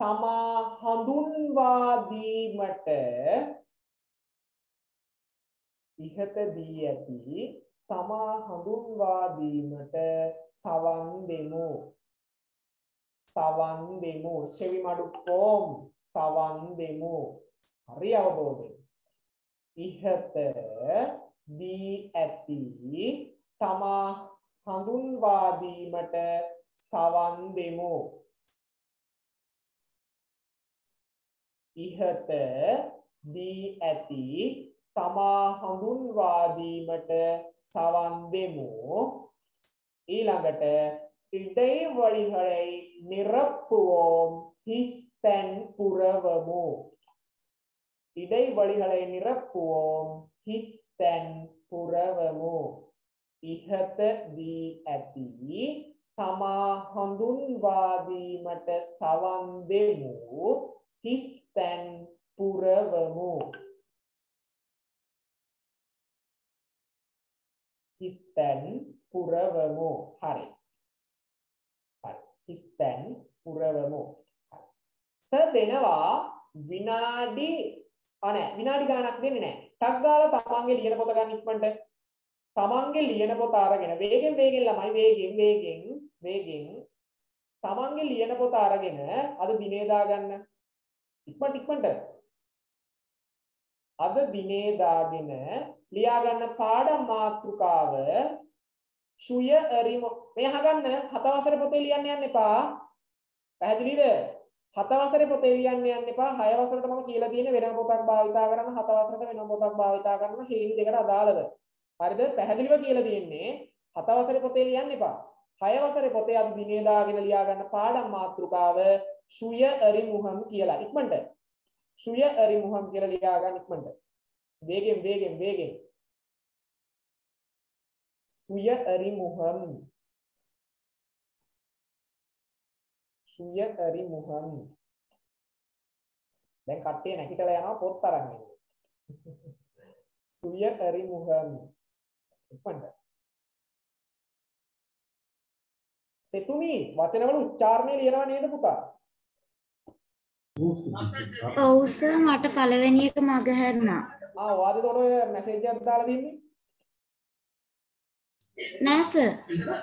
තමා හඳුන්වා දීමට ඉහත දී ඇති තමා හඳුන්වා දීමට සවන් දෙමු. සවන් දෙමු. සෙවි මඩුපෝම් සවන් දෙමු. හරි අවබෝධයෙන් ඉහත දී ඇති තමා හඳුන්වා දීමට සවන් දෙමු. ඉහත දී ඇති තමා හඳුන්වා දීමට සවන් දෙමු ඊළඟට இடைவெளிகளை நிரப்புவோம் ஹிஸ்தன் புறவமு இடைவெளிகளை நிரப்புவோம் හිස්තැන් පුරවමු ඉහත දී ඇති තමා හඳුන්වාදීමට සවන් දෙමු හිස්තැන් පුරවමු හිස්තැන් පුරවමු හරි හරි හිස්තැන් පුරවමු ස දෙනවා විනාඩි අනේ විනාඩි ගාණක් දෙන්නේ නැහැ. ටක් ගාලා තමන්ගේ ලියන පොත ගන්න ඉක්මනට. තමන්ගේ ලියන පොත අරගෙන වේගෙන් වේගෙන් ළමයි වේගෙන් වේගෙන් වේගෙන් තමන්ගේ ලියන පොත අරගෙන අද දිනේ දාගන්න. ඉක්මනට ඉක්මනට. අද දිනේ දාගෙන ලියා ගන්න පාඩම් මාතෘකාව ශුය අරිම මේ අහගන්න හත වසරේ පොතේ ලියන්න යන්න එපා. පැහැදිලිද? හත වසරේ පොතේ ලියන්න යන්න එපා. හය වසරට මම කියලා තියෙන වෙනම පොතක් භාවිතා කරන්න, හත වසරට වෙනම පොතක් භාවිතා කරන්න ශ්‍රේණි දෙකට අදාළව. හරිද? පැහැදිලිව කියලා තියෙන්නේ හත වසරේ පොතේ ලියන්න එපා. හය වසරේ පොතේ අපි දිනේ දාගෙන ලියා ගන්න පාඩම් මාතෘකාව ශුය අරිමුහම් කියලා. ඉක්මනට. ශුය අරිමුහම් කියලා ලියා ගන්න ඉක්මනට. වේගෙන් වේගෙන් වේගෙන්. ශුය අරිමුහම් සුය කරි මුහන් දැන් කට්ටිය නැගිටලා යනවා පොත් අරන් එන්න සුය කරි මුහන් ඉක්මනට. සෙතුමි වචනවල උච්චාරණය ලියනවා නේද පුතා? ඔව් සර් මට පළවෙනි එක මග හැරුණා. ආ ඔයාද උඩ ඔය මැසේජ් එකක් දාලා දෙන්නේ? නෑ සර්.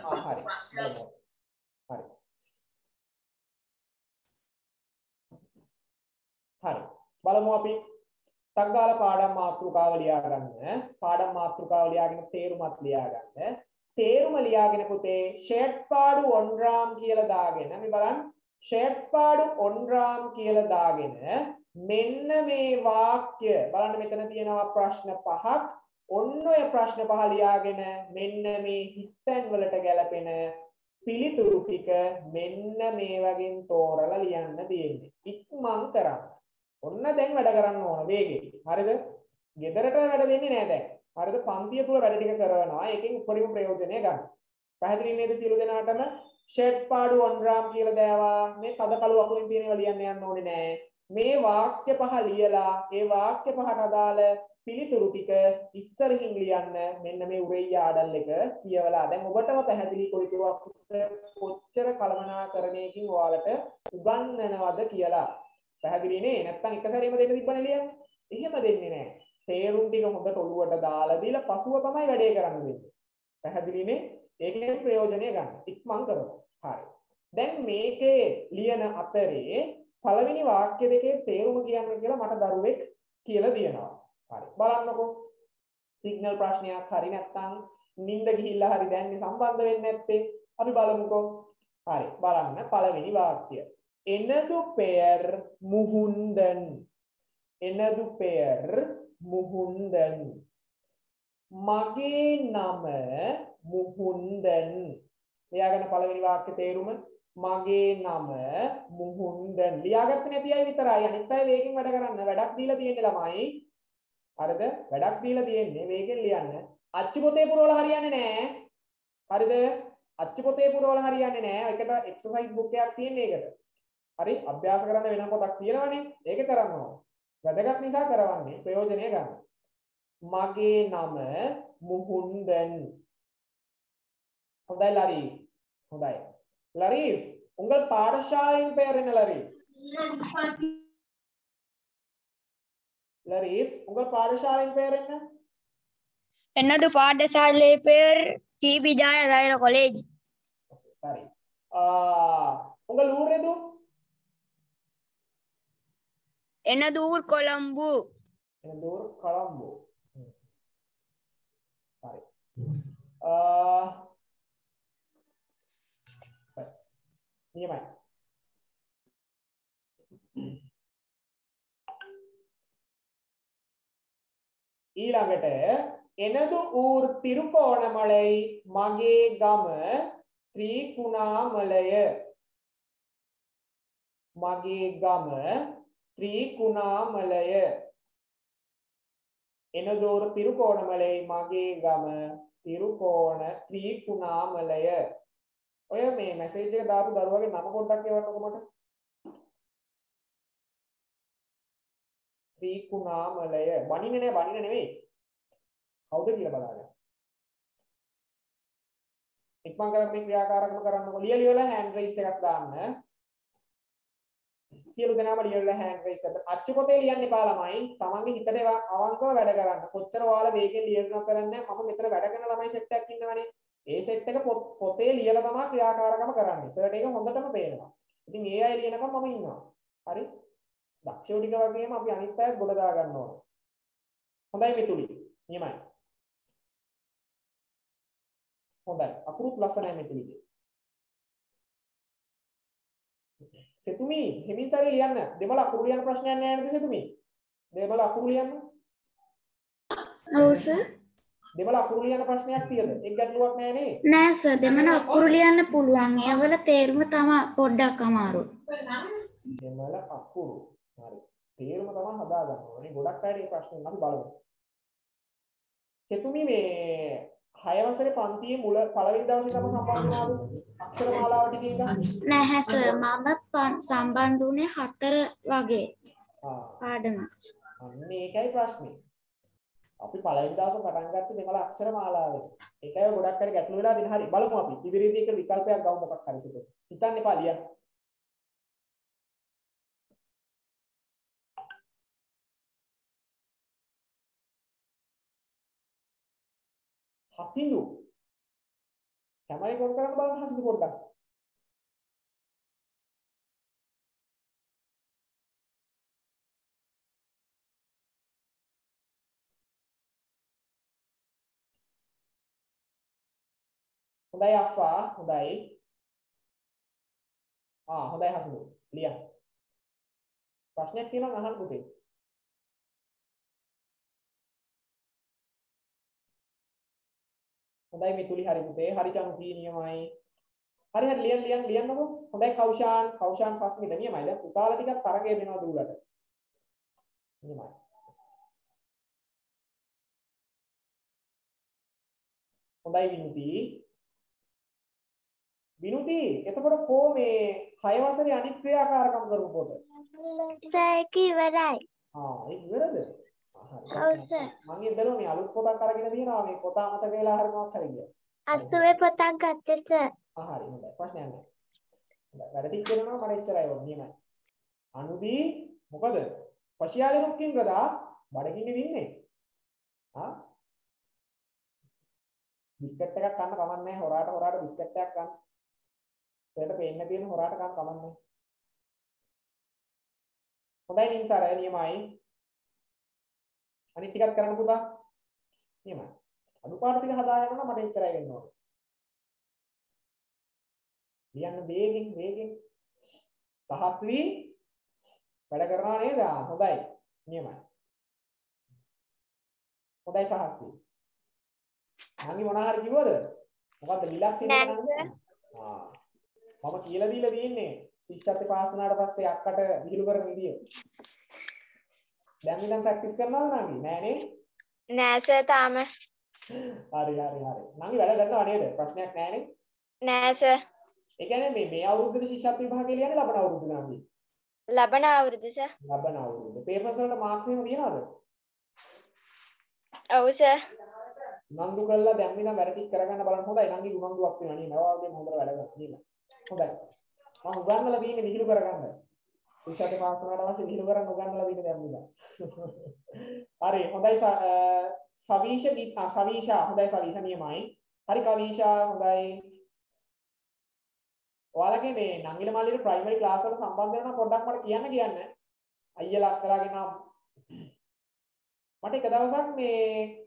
ආ හරි. හරි. හරි. බලමු අපි. තග්ගාල පාඩම් මාතෘකාව ලියා ගන්න පාඩම් මාතෘකාව ලියාගෙන තේරුමත් ලියා ගන්න තේරුම ලියාගෙන පුතේ ෂෙඩ් පාඩු ඔන්රාම් කියලා දාගෙන අපි බලන්න ෂෙඩ් පාඩු ඔන්රාම් කියලා දාගෙන මෙන්න මේ වාක්‍ය බලන්න මෙතන තියෙනවා ප්‍රශ්න පහක් ඔන්න ඔය ප්‍රශ්න පහ ලියාගෙන මෙන්න මේ හිස්තැන් වලට ගැලපෙන පිළිතුරු ටික මෙන්න මේ වගේ තෝරලා ලියන්න තියෙන්නේ ඉක්මන් කරන්න ඔන්න දැන් වැඩ කරන්න ඕන වේගෙන්. හරිද? ගෙදරට වැඩ දෙන්නේ නැහැ දැන්. හරිද? පන්තිය තුල වැඩ ටික කරනවා. ඒකෙන් උපරිම ප්‍රයෝජනය ගන්න. පැහැදිලි නේද සියලු දෙනාටම? ෂෙඩ් පාඩු ඔන්රාම් කියලා දෑවා. මේ තද කළු අකුරින් තියෙනවා ලියන්න යන්න ඕනේ නැහැ. මේ වාක්‍ය පහ ලියලා ඒ වාක්‍ය පහට අදාළ පිළිතුරු ටික ඉස්සරහින් ලියන්න මෙන්න මේ උරෙය්‍ය ආඩල් එක කියවලා දැන් ඔබටම පැහැදිලි කොයිතුරක් කොච්චර කලමනාකරණයකින් ඔයාලට උගන්වනවද කියලා පැහැදිලි නේ නැත්තම් එක සැරේම දෙන්න තිබ්බනේ ලියන්න. එහෙම දෙන්නේ නැහැ. තේරුම් ටික හොඳට ඔළුවට දාලා දීලා පසුව තමයි වැඩේ කරන්න දෙන්නේ. පැහැදිලි නේ? ඒකෙන් ප්‍රයෝජනය ගන්න. ඉක්මන් කරමු. හරි. දැන් මේකේ ලියන අතරේ පළවෙනි වාක්‍ය දෙකේ තේරුම කියන්න කියලා මට දරුවෙක් කියලා දෙනවා. හරි. බලන්නකෝ. සිග්නල් ප්‍රශ්නයක් හරි නැත්නම් නිින්ද ගිහිල්ලා හරි දැන් සම්බන්ධ වෙන්නේ නැත්තේ අපි බලමුකෝ. හරි. බලන්න පළවෙනි වාක්‍ය. එනදු පෙර් මුහුන්දන් එනදු පෙර් මුහුන්දන් මගේ නම මුහුන්දන්. එයාගෙන පළවෙනි වාක්‍ය තේරුම මගේ නම මුහුන්දන්. ලියාගත්තේ නැති අය විතරයි. අනිත් අය වේගෙන් වැඩ කරන්න. වැඩක් දීලා තියෙන්නේ ළමයි. හරිද? වැඩක් දීලා තියෙන්නේ වේගෙන් ලියන්න. අච්චු පොතේ පුරවල හරියන්නේ නැහැ හරිද? අච්චු පොතේ පුරවල හරියන්නේ නැහැ ඒකට එක්සර්සයිස් බුක් එකක් තියෙන එකට හරි? අභ්‍යාස කරන්න වෙන පොතක් තියෙනවනේ. ඒක කරන්න ඕන. වැදගත් නිසා කරවන්නේ ප්‍රයෝජනය ගන්න. මගේ නම මුහුන්දන්. හොඳයි ලරීස් හොඳයි லரீஸ் உங்கள் பாடசாலையின் பெயர் என்ன லரீஸ் லரீஸ் உங்கள் பாடசாலையின் பெயர் என்ன எனது பாடசாலை பேர் டி விஜய தாயிர காலேஜ் சரி ஆஹ், உங்கள் ஊர் எது எனது ஊர் கொழும்பு எனது ஊர் கொழம்பு ம். சரி ஆஹ், சரி. නියමයි. ඊළඟට එනදු ඌර් තිරුකෝණමලයි මගේ ගම ත්‍රිකුණාමලය මගේ ගම ත්‍රිකුණාමලය එනදෝර තිරුකෝණමලයි මගේ ගම තිරුකෝණ ත්‍රිකුණාමලය ඔය මේ මැසේජ් එක දාපු දරුවගේ නම පොඩ්ඩක් කියවන්නකො මට. ත්‍රිකුණාමලය. බණින්නේ නෑ බණින්න නෙවෙයි. කවුද කියලා බලන්න ඉක්මන් කරලා මේ ක්‍රියාකාරකම කරන්නකො. ලියලි වල හෑන්ඩ් රේස් එකක් දාන්න. සියලු දෙනාම ලියලා හෑන්ඩ් රේස් එක. අච්චු පොතේ ලියන්න එපා ළමයි. තමන්ගේ හිතට ඒවා අවංකව වැඩ කරන්න. කොච්චර ඔයාලා වේගෙන් ලියනවා කරන්නේ මම මෙතන වැඩ කරන ළමයි සෙට් එකක් ඉන්නවනේ. ඒ සෙට් එක පොතේ ලියලා තමයි ක්‍රියාකාරකම කරන්නේ. සර්ට් එක හොඳටම පේනවා. ඉතින් ඒ අය ලියනකම් මම ඉන්නවා. හරි? දක්ෂයෝ ටික වගේම අපි අනිත් අයත් ගොඩ දා ගන්න ඕන. හොඳයි මෙතුලි. නියමයි. හොඳයි. අකුරුත් ලස්සනයි මෙතුලිගේ. සෙතුමි හිමිසරි ලියන්න. දෙමළ අකුරු ලියන්න ප්‍රශ්නයක් නෑ නේද සෙතුමි? දෙමළ අකුරු ලියන්න. ඔව් සර් දෙමළ අකුරු ලියන්න ප්‍රශ්නයක් තියෙද? එක් ගැටලුවක් නෑ නේ. නෑ සර් දෙමළ අකුරු ලියන්න පුළුවන්. ඒවල තේරුම තමයි පොඩ්ඩක් අමාරු දෙමළ අකුරු. හරි. තේරුම තමයි හදා ගන්න ඕනේ. ගොඩක් අය මේ ප්‍රශ්නේ අපි බලමු. සෙතුමි මේ 6 වසරේ පන්තියේ මුල පළවෙනි දවසේ තම සම්බන්ධ වුණාද? අක්ෂර මාලාව ටික ඉඳන්? නැහැ සර්. මම සම්බන්ධ වුණේ හතර වගේ ආ. පාඩම. අන්න ඒකයි ප්‍රශ්නේ. අපි පළවෙනි දවසේ පටන් ගත්තේ දෙමළ අක්ෂර මාලාවෙන්. ඒකයි ඔය ගොඩක් හරි ගැටලු වෙලා දින හරි බලමු අපි. ඉදිරියේදී එක විකල්පයක් ගමු මොකක් හරි සිත. හිතන්න එපා ලියන්න. හසිඳු. කැමරේ කොන් කරන්න බලන්න හසිඳු පොඩ්ඩක්. හොඳයි අෆා හොඳයි ආ හොඳයි හසුදු ලියන්න ප්‍රශ්නයක් තියෙනවා අහන්න පුතේ හොඳයි මිතුලි හරි පුතේ හරි චමුකී නියමයි හරි හරි ලියන්න ලියන්න ලියන්නකෝ හොඳයි කෞෂාන් කෞෂාන් සස්මිත නියමයි දැන් පුතාලා ටිකක් තරගය දෙනවා දුරට නියමයි හොඳයි විනුති විනුති එතකොට කෝ මේ 6 වසරේ අනිත් ක්‍රියාකාරකම් කරපු පොත? සෑක ඉවරයි. ආ ඒක ඉවරද? ඔව් සර්. මම ඉදලෝ මේ අලුත් පොතක් අරගෙන තියෙනවා මේ පොත අමතක වෙලා හරි මොකක් හරි කියලා. අස්සුවේ පොතක් ගත්තේ සර් ආ හරි. හොඳයි. ප්‍රශ්නයක් නැහැ. හොඳයි. ටික කරනවා මට එච්චරයි වොන් නියමයි අනුදී මොකද? පශියාලේ මුක්කින් ගදා බඩගින්නේ දින්නේ ආ? බිස්කට් එකක් කන්න කමන්නේ හොරාට හොරාට බිස්කට් එකක් කන්න ඒකට පේන්න තියෙන හොරාට කන්න කමන්නේ. හොඳයි නින්සාර නියමයි. අනිත් ටිකක් කරන්න පුතා. නියමයි. අඩුපාඩු ටික හදාගන්න නම් මට එච්චරයි වෙන්න ඕනේ. ලියන්න වේගෙන් වේගෙන්. සහස්වි වැඩ කරනවා නේද? හොඳයි. නියමයි. හොඳයි සහස්වි නංගි මොනා හරි කිව්වද? මොකද්ද? විලක්ෂණ නෑ, නංගි? ආ මම කියලා දීලා තියෙන්නේ ශිෂ්‍යත්ව පාස් වුණාට පස්සේ අක්කට විහිළු කරන විදිය. දැන් ඉඳන් ප්‍රැක්ටිස් කරනවද නංගි? නෑනේ නෑ? සර් තාම. හරි හරි හරි. නංගි වැඩ කරනවා නේද? ප්‍රශ්නයක් නෑනේ නෑ? සර් ඒ කියන්නේ මේ මේ අවුරුද්දේ ශිෂ්‍යත්ව විභාගය ලියන්නේ ලබන අවුරුද්ද නංගි? ලබන අවුරුදු සර් ලබන අවුරුද්ද. පේපර්ස් වලට මාක්ස් එහෙම තියනවද? ඔව් සර් උනන්දු කරලා දැන් ඉඳන් වැඩ ටික කරගන්න බලන්න හොඳයි. නංගි උනන්දුවක් වෙනවා නේ. මම වගේ හොඳට වැඩ කරනවා හොඳයි. මම උගන්වලා තියෙන්නේ විහිළු කරගන්න. ශිෂ්‍යත්ව පාස් වුණාට පස්සේ විහිළු කරන්න උගන්වලා තියෙන්නේ දැන් ඉඳන් හරි හොඳයි ස- අ, සවීෂ ගීත ආ, සවීෂා. හොඳයි සවීෂා නියමයි. හරි කවීෂා හොඳයි. ඔයාලගේ මේ නංගිල මල්ලිගේ ප්‍රයිමරි ක්ලාස් වලට සම්බන්ධ වෙනවා පොඩ්ඩක් මට කියන්න කියන්න. අයියලා අක්කලාගේ නම්. මට එක දවසක් මේ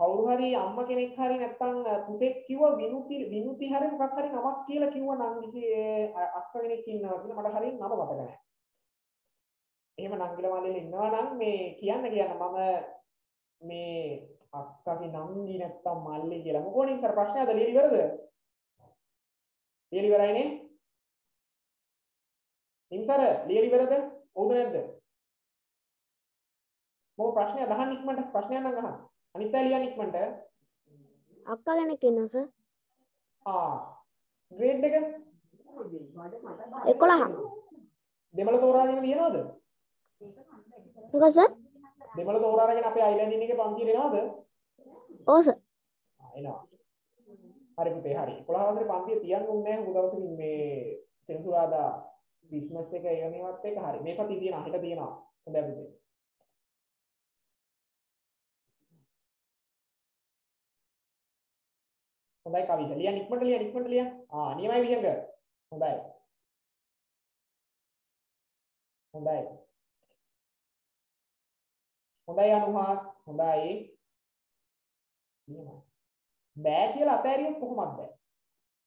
කවුරු හරි අම්මා කෙනෙක් හරි නැත්නම් පුතෙක් කිව්වා විනුති විනුති හරි මොකක් හරි නමක් කියලා කිව්වා නංගිගේ අක්කා කෙනෙක් ඉන්නවා කියලා මට හරියට නම මතක නැහැ. එහෙම නංගිල මල්ලිලා ඉන්නවා නම් මේ කියන්න කියන්න මම මේ අක්කාගේ නංගි නැත්තම් මල්ලි කියලා. මොකෝනින් සර් ප්‍රශ්නයද ලියලි ඉවරද? ලියලි ඉවරයිනේ ඉන්සර ලියලි ඉවරද? ඔව්ද නැද්ද? මොකක් ප්‍රශ්නයක් අහන්න ඉක්මනට ප්‍රශ්නයක් නම් අහන්න. අනිත් අය ලියන්න ඉක්මනට අක්කා කෙනෙක් ඉන්නවා සර් ආ ග්‍රේඩ් එක 11 දෙමළ තෝරාගෙන ලියනවද මොකද සර් දෙමළ තෝරාගෙන අපේ අයිලැන්ඩින් එකේ පන්තියට එනවද ඔව් සර් එනවා හරි පුතේ හරි 11 වසරේ පන්තිය තියන්න උන්නේ නැහැ මොකද දවසකින් මේ සෙන්සුරාදා බිස්නස් එක ඒ මේවත් එක හරි මේ සතිය තියෙනවා හෙට තියෙනවා හොඳයි පුතේ හොඳයි කවිෂ ලියන්න ඉක්මනට ලියන්න ඉක්මනට ලියන්න. ආ නියමයි විහංග හොඳයි. හොඳයි. හොඳයි අනුහාස්. හොඳයි. නියමයි. බෑ කියලා අතෑරියොත් කොහොමද බෑ.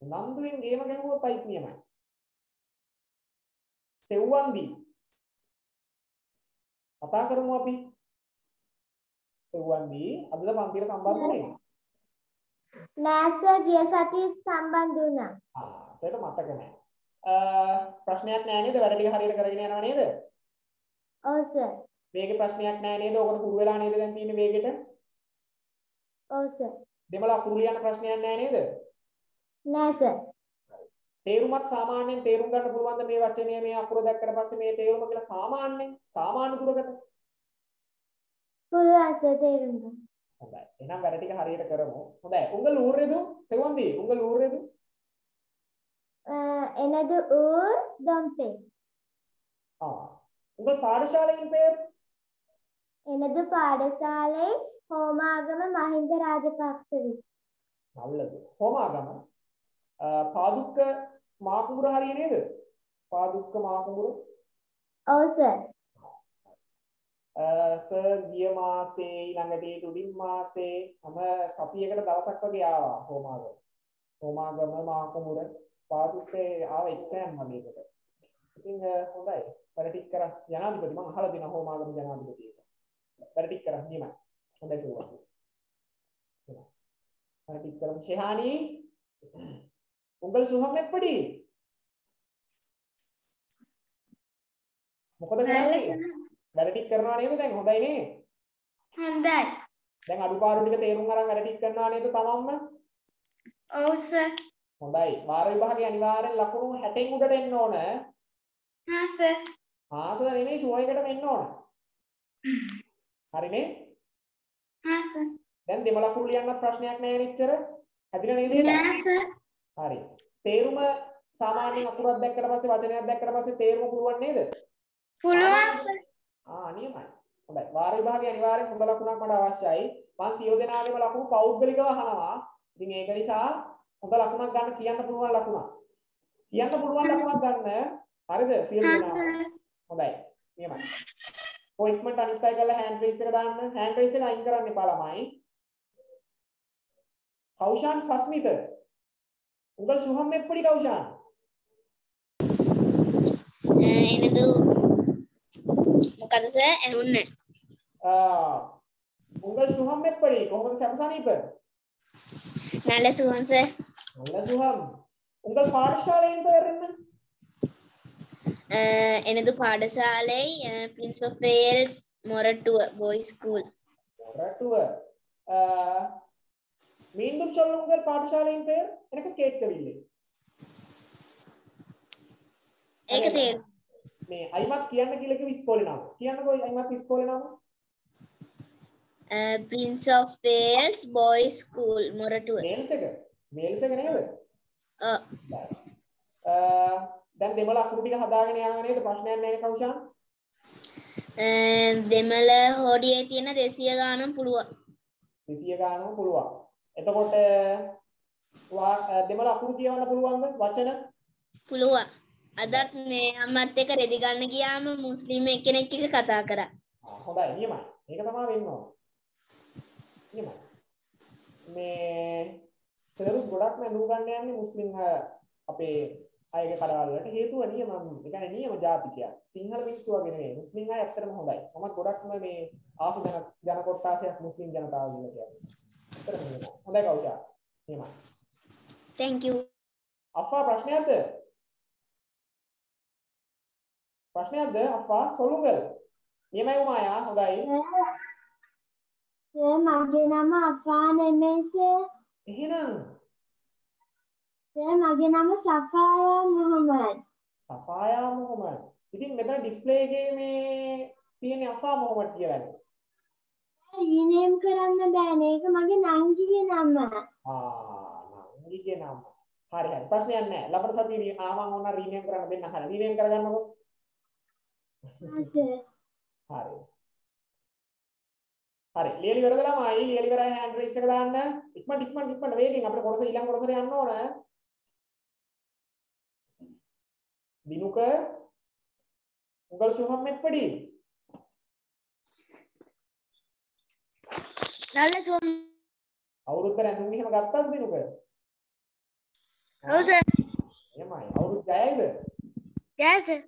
නන්දුවෙන් ගේම ගැහුවොත් අයිත් නියමයි. සෙව්වන්දි. කතා කරමු අපි. සෙව්වන්දි. අදද පන්තියට සම්බන්ධ වෙන්නේ. නෑ ගිය සතියේ සම්බන්ධ වුණා. ආ සර් මතක අ ප්‍රශ්නයක් නෑ නේද? වැඩ ටික හරියට කරගෙන යනවා නේද? ඔව් සර්. වේගේ ප්‍රශ්නයක් නෑ නේද? ඔකට පුරු වෙලා නේද දැන් තියෙන්නේ වේගෙට ඔව් සර්. දෙමළ අකුරු ලියන ප්‍රශ්නයක් නෑ නේද? නෑ සර්. තේරුමත් සාමාන්‍යයෙන් තේරුම් ගන්න පුළුවන් ද මේ වචනය? මේ අකුර දැක්කට පස්සේ මේ තේරුම කියලා සාමාන්‍යයෙන් සාමාන්‍ය දුරකට පුළුවන් සර් තේරුම් ගන්න හොඳයි. එහෙනම් වැඩ ටික හරියට කරමු. හොඳයි. උංගල් ඌර් එදු සෙවන්දි උංගල් ඌර් එදු எனது ஊர் தம்பே உங்கள் பாடசாலையின் பெயர் எனது பாடசாலை ஹோமாகம மஹிந்த ராஜபக்சவி நல்லது ஹோமாகம பாதுக்க மாகுமுரு ஹரியனேது பாதுக்க மாகுமுரு ஓ சார் සර් සර් ගිය මාසේ ඊළඟට ඒ තුඩින් මාසේ මම සතියකට දවසක් වගේ ආවා හෝමාගම හෝමාගම මාකුඹුර පාදුක්කේ ආව එක්සෑම් වගේකට ඉතින් අ, හොඳයි වැඩ ටික කරා ජනාධිපති මම අහලා දෙනවා හෝමාගම ජනාධිපති එක වැඩ ටික කරා නියමයි හොඳයි සුවා වැඩ ටික කරමු ஷெஹானி உங்கள் சுகம் எப்படி මොකද කරන්නේ වැඩ ටික කරනවා නේද? දැන් හොඳයි නේ හොඳයි. දැන් අඩුපාඩු ටික තේරුම් අරන් වැඩ ටික කරනවා නේද තමන්ම? ඔව් සර් හොඳයි. වාර විභාගයේ අනිවාර්යෙන් ලකුණු 60න් උඩට එන්න ඕන. හා සර් ආසල නෙමෙයි ෂෝ එකටම එන්න ඕන හරිනේ හා සර් දැන් දෙමළ අකුරු ලියන්නත් ප්‍රශ්නයක් නැහැ නෙච්චර හැදිලා නේද ඒක? සර් හරි. තේරුම සාමාන්‍යයෙන් අකුරක් දැක්කට පස්සේ වචනයක් දැක්කට පස්සේ තේරුම පුළුවන් නේද? පුළුවන් සර් ආ නියමයි. හොඳයි. වාර විභාගයේ අනිවාර්යෙන් හොඳ ලකුණක් මට අවශ්‍යයි. මම සියෝ දෙනාගේම ලකුණු පෞද්ගලිකව අහනවා. ඉතින් ඒක නිසා හොඳ ලකුණක් ගන්න කියන්න පුළුවන් ලකුණක්. කියන්න පුළුවන් ලකුණක් ගන්න. හරිද? සියලු දෙනා. හොඳයි. නියමයි. පොයින්ට්මන්ට් අනිත් අය කරලා හෑන්ඩ් රේස් එක දාන්න. හෑන්ඩ් රේස් එක අයින් කරන්න එපා ළමයි. කෞෂාන් සස්මිත. උங்கள் சுகம் எப்படி கௌஷான் මොකද සර් ඇහුන්නේ ආ උංගල් සුහම් මෙප්පලි කොහොමද සැම සනීප? නල සුහම් සර් නල සුහම් උංගල් පාඨශාලයෙන් පෙරෙන්න එනදු පාඩශාලේ Prince of Wales Moratuwa boys school. Moratuwa. மீண்டும் சொல்லுங்க உங்கள் பாடசாலையின் பெயர் எனக்கு கேட்கவில்லை ஏகதேவ் මේ අයිමත් කියන්න කියලා කිව්ව ඉස්කෝලේ නම. කියන්නකෝ අයිමත් ඉස්කෝලේ නම? Prince of Wales boys school Moratuwa. Wales එක. වේල්ස් එක නේද? ඔව්. දැන් දෙමළ අකුරු ටික හදාගෙන යනවා නේද? ප්‍රශ්නයක් නැහැ කවුෂාන් දෙමළ හෝඩියේ තියෙන දෙසිය ගානම් පුළුවන්. 200 ගානම පුළුවන්. එතකොට දෙමළ අකුරු කියවන්න පුළුවන්ද? වචන? පුළුවන් අදත් මේ අම්මත් එක රෙදි ගන්න ගියාම මුස්ලිම් එක්කෙනෙක් එක කතා කරා. හොඳයි. නියමයි. ඒක තමයි වෙන්න ඕන. නියමයි. මේ සරුත් ගොඩක්ම ඇඳුම් ගන්න යන්නේ මුස්ලිම් අපේ අයගේ කඩවල් වලට. හේතුව නියම ඒ කියන්නේ නියම ජාතිකයක්. සිංහල මිනිස්සු වගේ නෙවෙයි මුස්ලිම් අය ඇත්තටම හොඳයි. මම ගොඩක්ම මේ ආසු ජන ජන කොට්ටාසයක් මුස්ලිම් ජනතාව කියලා කියන්නේ ඇත්තටම හොඳයි කෞෂා නියමයි. Thank you. අෆා ප්‍රශ්නයක්ද? ප්‍රශ්නයක්ද අෆා සොලුගල්? නියමයි උමායා හොඳයි. සර් මගේ නම අපා නෙමෙයි සර්. එහෙනම් සර් මගේ නම සෆායා මොහමඩ්. සෆායා මොහමඩ්. ඉතින් මෙතන ඩිස්ප්ලේ එකේ මේ තියෙන අෆා මොහමඩ් කියලානේ. රීනේම් කරන්න බෑනේ. ඒක මගේ නංගිගේ නම. ආ නංගිගේ නම. හරි හරි ප්‍රශ්නයක් නැහැ. ලබන සතියේ ආවම ඕන රීනේම් කරන්න දෙන්න. හරි රීනේම් කරගන්නකො. ආ සර්. හරි. හරි ලියලි ඉවරදලාමයි ලියලි ඉවරයි හෑන්ඩ් රේස් එක දාන්න. ඉක්මනට ඉක්මනට ඉක්මනට වේගෙන් අපිට කොටස ඊළඟ කොටසට යන්න ඕන. දිනුක උගල් සුහම් එප්පඩි. நல்ல சொல் අවුරුද්ද රැඳුම් එහෙම ගත්තද දිනුක? ඔව් සර් එහෙමයි. අවුරුදු 6යිද? ජය සර්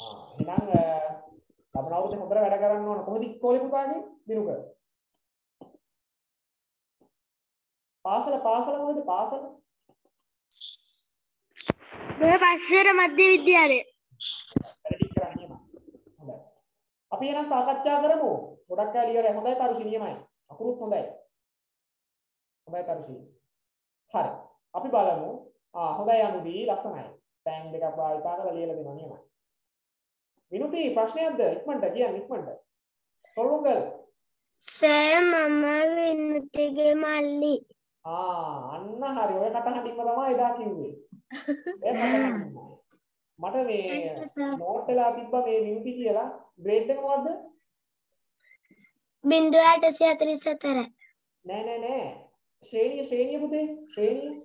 ආ එහෙනම් ලබන අවුරුද්දේ හොඳට වැඩ කරන්න ඕන. කොහොමද ඉස්කෝලේ පුතාගේ දිනුක? පාසල පාසල මොකද පාසල? මේ පස්සේර මධ්‍ය විද්‍යාලය. වැඩ කරන්න. හොඳයි. අපි එහෙනම් සාකච්ඡා කරමු. ගොඩක් අය ලියලා හොඳයි තරුසි නියමයි. අකුරුත් හොඳයි. හොඳයි තරුසි. හරි. අපි බලමු. ආ හොඳයි අනුදී ලස්සනයි. ටැන් දෙකක් භාවිතා කරලා ලියලා දෙනවා නියමයි. විනුති ප්‍රශ්නයක්ද? ඉක්මනට කියන්න ඉක්මනට. සොල්වුගල්. සර් මම විනුතිගේ මල්ලි. ආ අන්න හරි. ඔය කටහඬින්ම තමයි එදා කිව්වේ. මට මේ නෝට් වෙලා තිබ්බා මේ විනුති කියලා. ග්‍රේඩ් එක මොකද්ද? බින්දුව අටසිය හතලිස් හතර. නෑ නෑ නෑ. ශ්‍රේණිය ශ්‍රේණිය පුතේ. ශ්‍රේණිය.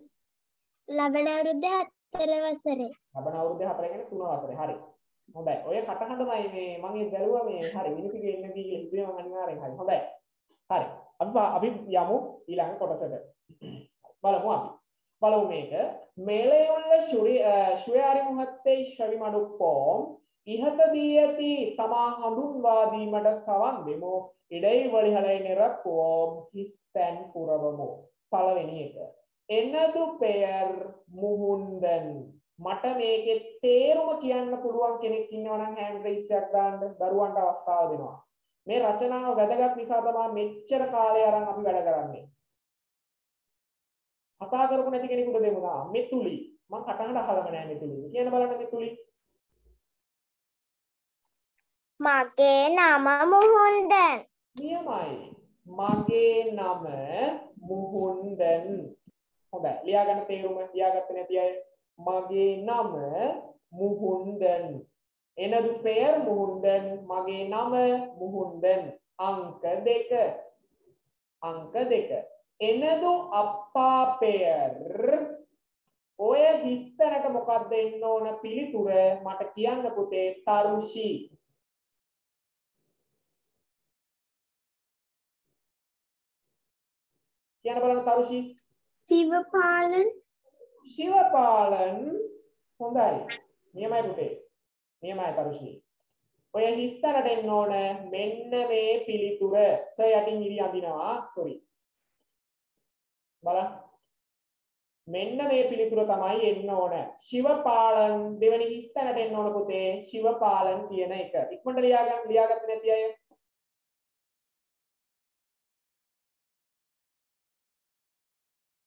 ලබන අවුරුද්ද හතර වසරේ. ලබන අවුරුද්දේ හතර කියන්නේ තුන වසරේ. හරි. හොඳයි. ඔය කටහඬමයි මේ මම ඒ බැලුවා මේ හරි විනිතිගේ ඉන්න දී හිතුවේ මම අනිවාර්යෙන් හරි. හොඳයි. හරි. අපි පා- අපි යමු ඊළඟ කොටසට. බලමු අපි. බලමු මේක. மேலேயுள்ள சுழி சுயாரி முகத்தை செவிமடுப்போம் ඉහතදී ඇති තමා හඳුන්වා දීමට සවන් දෙමු ඉඩයිවලිහලයි නිරපුවෝම් හිස්තැන් පුරවමු පළවෙනි එක එනදු පෙයර් මුහුන්දන් මට මේකේ තේරුම කියන්න පුළුවන් කෙනෙක් ඉන්නවා නම් හෑන්ඩ් රේස් එකක් දාන්න දරුවන්ට අවස්ථාව දෙනවා මේ රචනාව වැදගත් නිසා තමයි මෙච්චර කාලය අරන් අපි වැඩ කරන්නේ කතා කරපු නැති කෙනෙකුට දෙමු නා මෙතුලි මම කටහඬ අහලම නෑ මෙතුලි කියන්න බලන්න මෙතුලි මගේ නම මුහුන්දන්. නියමයි. මගේ නම මුහුන්දන්. හොඳයි. ලියා ගන්න තේරුම ලියාගත්තේ නැති අය. මගේ නම මුහුන්දන්. එනදු පෙයර් මුහුන්දන්. මගේ නම මුහුන්දන්. අංක දෙක. අංක දෙක. එනදු අප්පා පෙයර් ඔය හිස්තැනට මොකක්ද එන්න ඕන පිළිතුර මට කියන්න පුතේ තරුෂි කියන්න බලන්න තරුෂි සිවපාලන් ශිවපාලන් හොඳයි. නියමයි පුතේ. නියමයි තරුෂි ඔය හිස්තරට එන්න ඕන මෙන්න මේ පිළිතුර. ස යටින් ඉරි අඳිනවා. සොරි බලන්න. මෙන්න මේ පිළිතුර තමයි එන්න ඕන. ශිවපාලන් දෙවනි හිස්තැනට එන්න ඕන පුතේ. ශිවපාලන් කියන එක. ඉක්මනට ලියාගන්න ලියාගත්තේ නැති අය?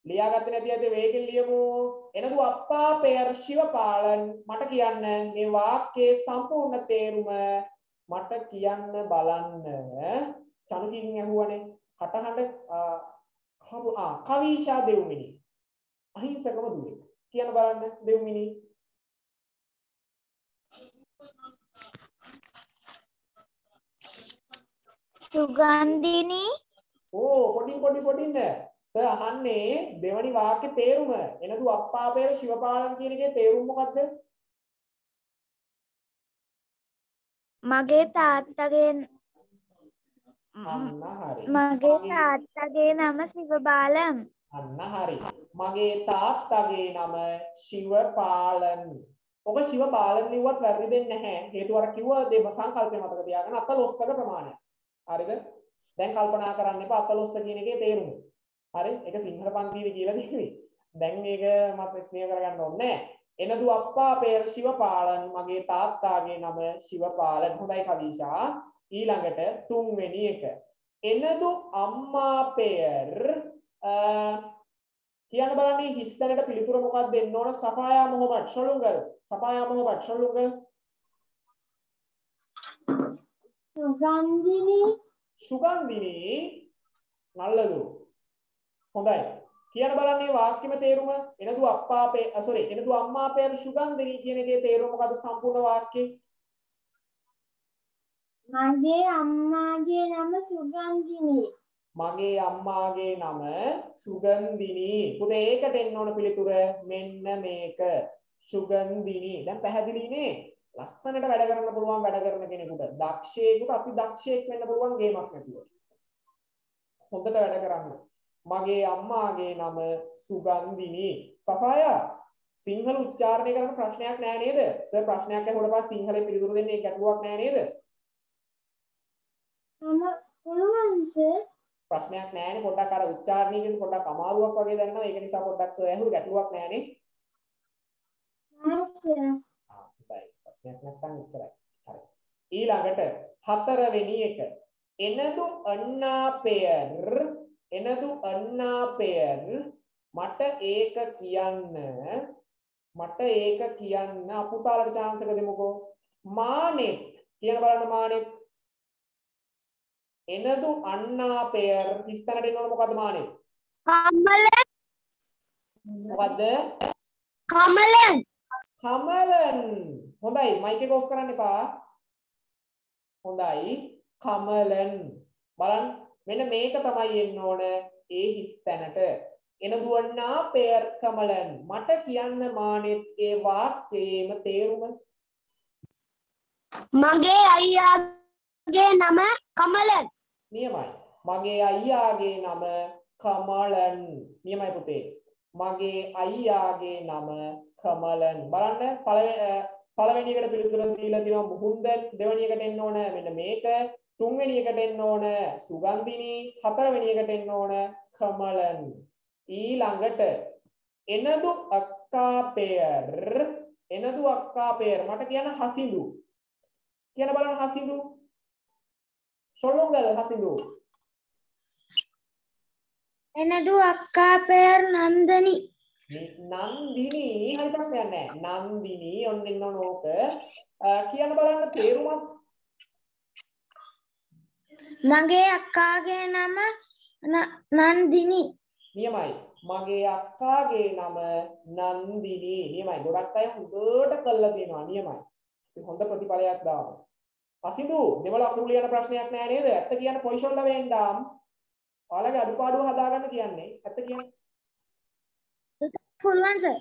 ලියාගත්තේ නැති අය වේගෙන් ලියමු. එනදු අප්පා පෙයර් ශිවපාලන් මට කියන්න මේ වාක්‍යයේ සම්පූර්ණ තේරුම මට කියන්න බලන්න. චනුකින් ඇහුවනේ කටහඬ කවු ආ කවිෂා දෙව්මිනි. අහිංසකම දුවේ. කියන්න බලන්න දෙව්මිනි. සුගන්ධිනී. ඕ පොඩින් පොඩි පොඩින්ද සර් අහන්නේ දෙවනි වාක්‍ය තේරුම එනදු අප්පා පෙයර් ශිවපාලන් කියන එකේ තේරුම මොකද්ද මගේ තාත්තගේ මගේ තාත්තගේ නම සිවබාලම් අන්න හරි. මගේ තාත්තගේ නම ශිවපාලන්. ඔක ශිවපාලන් ලිව්වත් වැරදි දෙන්නේ නැහැ. හේතුව අර කිව්ව දෙම සංකල්පය මතක තියාගන්න අතලොස්සක ප්‍රමාණය. හරිද? දැන් කල්පනා කරන්න එපා අතලොස්ස කියන එකේ තේරුම. හරි? ඒක සිංහල පන්තියේ කියලා දෙන්නේ. දැන් ඒක මට ක්ලියර් කරගන්න ඕනේ. එනදු අප්පා පෙර ශිවපාලන් මගේ තාත්තාගේ නම ශිවපාලන්. හොඳයි කවිෂා. ඊළඟට තුන්වෙනි එක. එනදු අම්මා පෙර කියන්න බලන්නේ හිස්තැනට පිළිතුර මොකක්ද දෙන්න ඕන? සෆායා මොහොමඩ් ෂොලුංගල් සෆායා මොහොමඩ් ෂොලුංගල් සුගන්ධිනී. සුගන්ධිනී. නල්ලදු හොඳයි. කියන්න බලන්නේ වාක්‍යෙම තේරුම එනදු අප්පාපේ සොරි එනදු අම්මාපේ සුගන්ධිනී කියන එකේ තේරුම මොකද්ද? සම්පූර්ණ වාක්‍යේ? මගේ අම්මාගේ නම සුගන්ධිනී. මගේ අම්මාගේ නම සුගන්ධිනී. පුතේ ඒකට එන්න ඕන පිළිතුර මෙන්න මේක. සුගන්ධිනී. දැන් පැහැදිලිනේ. ලස්සනට වැඩ කරන්න පුළුවන් වැඩ කරන කෙනෙකුට. දක්ෂයෙකුට අපි දක්ෂයෙක් වෙන්න පුළුවන් ගේමක් නැතුව. හොඳට වැඩ කරන්න මගේ අම්මාගේ නම සුගන්ධිනී සෆායා සිංහල උච්චාරණය කරන ප්‍රශ්නයක් නෑ නේද? සර් ප්‍රශ්නයක් ඇහුවට පස්සේ සිංහලෙන් පිළිතුරු දෙන්නේ ගැටලුවක් නෑ නේද? මම පුළුවන් සර්. ප්‍රශ්නයක් නෑනේ පොඩ්ඩක් අර උච්චාරණයකින් පොඩ්ඩක් අමාරුවක් වගේ දැනෙනවා. ඒක නිසා පොඩ්ඩක් සර් ඇහුව ගැටලුවක් නෑනේ හරි ප්‍රශ්නයක් නැත්නම් එච්චරයි හරි. ඊළඟට හතරවෙනි එක. එනදු අන්නාපෙයර් එනදු අන්නාපෙයර් මට ඒක කියන්න මට ඒක කියන්න අපුතාලට chance එක දෙමුකෝ. මානෙත් කියන බලන්න මානෙත්. එනදු අන්නාපෙයර් ඉස්තනට එනවනේ මොකද්ද මානෙත්? කමලන් මොකද්ද? කමලන් කමලන්. හොඳයි මයික් එක ඔෆ් කරන්න එපා. හොඳයි. කමලන්. බලන්න මෙන්න මේක තමයි එන්න ඕන ඒ හිස් තැනට. එන දුවන්නා පෙයර් කමලන් මට කියන්න මානෙත් ඒ වාක්‍යයේම තේරුම? මගේ අයියාගේ නම කමලන්. නියමයි. මගේ අයියාගේ නම කමලන්. නියමයි පුතේ. මගේ අයියාගේ නම කමලන්. බලන්න පළවෙනි පළවෙනි එකට පිළිතුර දීලා තියෙනවා මුහුන්දන් දෙවෙනි එකට එන්න ඕන. මෙන්න මේක තුන්වෙනි එකට එන්න ඕන සුගන්ධිනී හතරවෙනි එකට එන්න ඕන කමලන්. ඊළඟට එනදු අක්කා පෙයර් එනදු අක්කා පෙයර් මට කියන්න හසිඳු. කියන බලන්න හසිඳු. සොල්ලොංගල් හසිඳු. එනදු අක්කා පෙර් නන්දනි නන්දිනී හරි ප්‍රශ්නයක් නෑ. නන්දිනී ඔන්න ඉන්න ඕක. අ, කියන්න බලන්න තේරුමක් මගේ අක්කාගේ නම නන්දිනි. නියමයි. මගේ අක්කාගේ නම නන්දිනී. නියමයි. ගොඩක් අය හොඳට කළා තියෙනවා නියමයි. හොඳ ප්‍රතිඵලයක් දාමු. අසිදු දෙවල අකුරු ලියන ප්‍රශ්නයක් නෑ නේද? ඇත්ත කියන්න පොයිෂන් ල වෙන්දාම්. ඔයාලගේ අඩුපාඩුව හදාගන්න කියන්නේ. ඇත්ත කියන්නේ. පුළුවන් සර්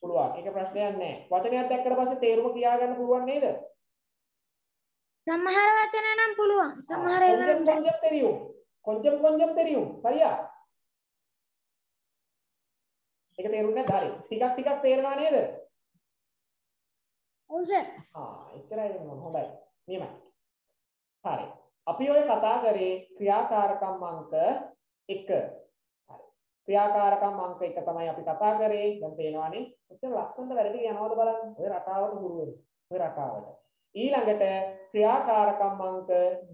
පුළුවන්. ඒක ප්‍රශ්නයක් නෑ. වචනයක් දැක්කට පස්සේ තේරුම කියාගන්න පුළුවන් නේද సమ్మహార వచనం పులువం సమ్మహార కొంచెం కొంచెం తెలియు కొంచెం కొంచెం తెలియు సరియా ඒක තේරුණා හරි. ටිකක් ටිකක් තේරෙනවා නේද? ඔව් සර් ආ එච්චරයි මම හොඳයි. මෙහෙමයි. හරි. අපි ඔය කතා කරේ ක්‍රියාකාරකම් අංක 1 ක්‍රියාකාරකම් අංක එක තමයි අපි කතා කරේ. දැන් පේනවනේ. ඔච්චර ලස්සනට වැඩට යනවද බලන්න. ඔය රටාවට හුරු වෙන්න. ඔය රටාවට. ඊළඟට ක්‍රියාකාරකම් අංක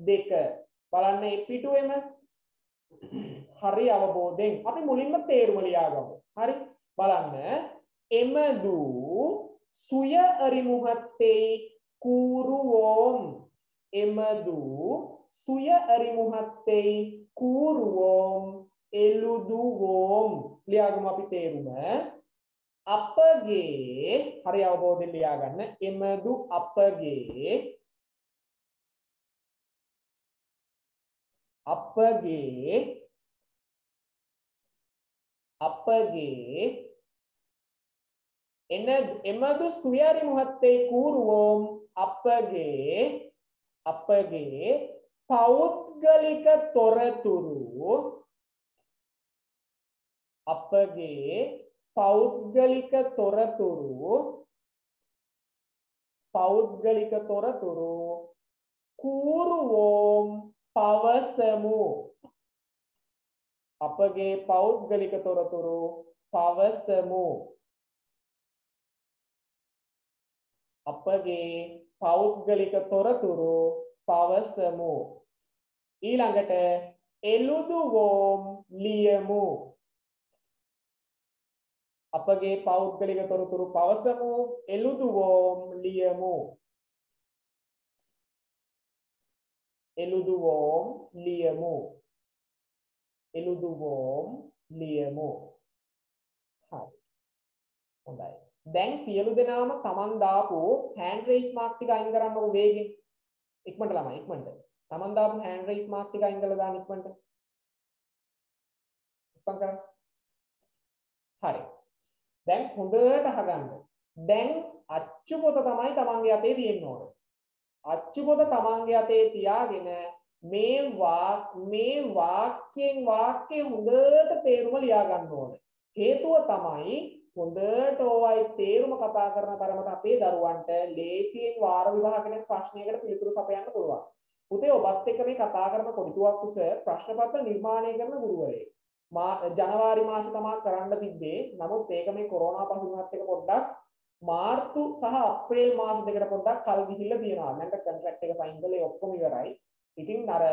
දෙක. බලන්න මේ පිටුවේම හරි අවබෝධයෙන්. අපි මුලින්ම තේරුම ලියාගමු. හරි? බලන්න. එමදු සුය අරිමුහත්තේ කූරුවෝම් එමදු සුය අරිමුහත්තේ කූරුවෝම් එළුදුවෝම් ලියාගමු අපි තේරුම. අපගේ හරි අවබෝධයෙන් ලියාගන්න. එමදු අපගේ. අපගේ. අපගේ. එන එමදු සුයරි මුහත්තේ කූරුවෝම් අපගේ. අපගේ පෞද්ගලික තොරතුරු අපගේ ಪೌದ್ಗಲಿಕ ತೊರತುರು ಪೌದ್ಗಲಿಕ ತೊರತುರು ಕೂರು ಓಂ ಪವಸಮು. ಅಪಗೆ ಪೌದ್ಗಲಿಕ ತೊರತುರು ಪವಸಮು. ಅಪ್ಪಗೆ ಪೌದ್ಗಲಿಕ ತೊರತುರು ಪವಸಮು. ಈಲಾಂಗಟೆ ಎಲುದು ಓಂ ಲಿಯಮು. අපගේ පෞද්ගලික තොරතුරු පවසමු එළුදුවෝම් ලියමු. එළුදුවෝම් ලියමු. එළුදුවෝම් ලියමු. හරි. හොඳයි. දැන් සියලු දෙනාම Taman දාපු hand raise mark ටික අයින් කරන්නකො වේගෙන්. ඉක්මනට ළමයි ඉක්මනට. Taman දාපු hand raise mark ටික අයින් කරලා දාන්න ඉක්මනට. ඉක්මන් කරන්න. හරි. දැන් හොඳට අහගන්න දැන් අච්චු පොත තමයි Tamanගේ අතේ තියෙන්න ඕනේ අච්චු පොත Tamanගේ අතේ තියාගෙන මේ වාක් මේ වාක්‍යයෙන් වාක්‍ය හොඳට තේරුම ලියා ගන්න ඕනේ හේතුව තමයි හොඳට ඕවයි තේරුම කතා කරන තරමට අපේ දරුවන්ට ලේසියෙන් වාර විභාගන ප්‍රශ්නයකට පිළිතුරු සපයන්න පුළුවන්. පුතේ ඔබත් එක්ක මේ කතා කරන කොඩිතුවක් උස ප්‍රශ්න පත්‍ර නිර්මාණය කරන ගුරුවරයෙක්. මා ජනවාරි මාසේ තමයි කරන්න තිබ්බේ. නමුත් ඒක මේ කොරෝනා පසුබිමත් එක්ක පොඩ්ඩක් මාර්තු සහ අප්‍රේල් මාස දෙකට පොඩ්ඩක් කල් ගිහිල්ලා තියෙනවා. නැත්නම් කොන්ට්‍රැක්ට් එක සයින් කරලා ඒ ඔක්කොම ඉවරයි. ඉතින් අර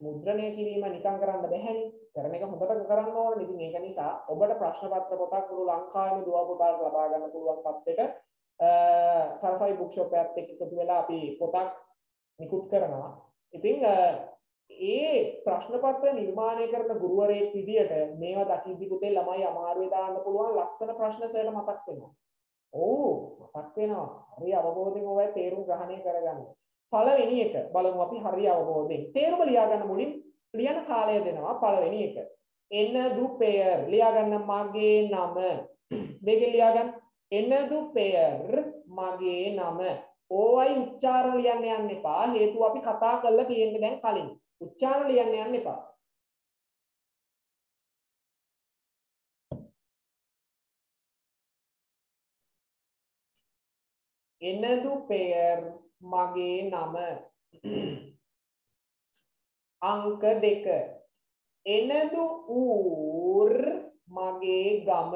මුද්‍රණය කිරීම නිකන් කරන්න බැහැනේ. කරන එක හොඳට කරන්න ඕනේ. ඉතින් ඒක නිසා ඔබට ප්‍රශ්න පත්‍ර පොතක් මුළු ලංකාවේම දුව පුතාට ලබා ගන්න පුළුවන් තත්ත්වෙට සරසවි බුක් ෂොප් එකත් එක්ක එකතු වෙලා අපි පොතක් නිකුත් කරනවා. ඉතින් ඒ ප්‍රශ්න පත්‍ර නිර්මාණය කරන ගුරුවරයෙක් විදියට මේවා දකිද්දි පුතේ ළමයි අමාරුවේ දාන්න පුළුවන් ලස්සන ප්‍රශ්න සරල මතක් වෙනවා. ඔව් මතක් වෙනවා. හරි අවබෝධයෙන් ඔය තේරුම් ග්‍රහණය කරගන්න. පළවෙනි එක බලමු අපි හරි අවබෝධයෙන්. තේරුම ලියා ගන්න මුලින් ලියන කාලය දෙනවා පළවෙනි එක. එනදු පෙයර් ලියා ගන්න මගේ නම. මේකෙන් ලියා ගන්න එනදු පෙයර් මගේ නම. ඕවයි උච්චාරණ ලියන්න යන්න එපා. හේතුව අපි කතා කරලා තියෙන්නේ දැන් කලින්. උච්චාරණ ලියන්න යන්න එපා. එනදු පෙයර් මගේ නම. අංක දෙක. එනදු ඌර් මගේ ගම.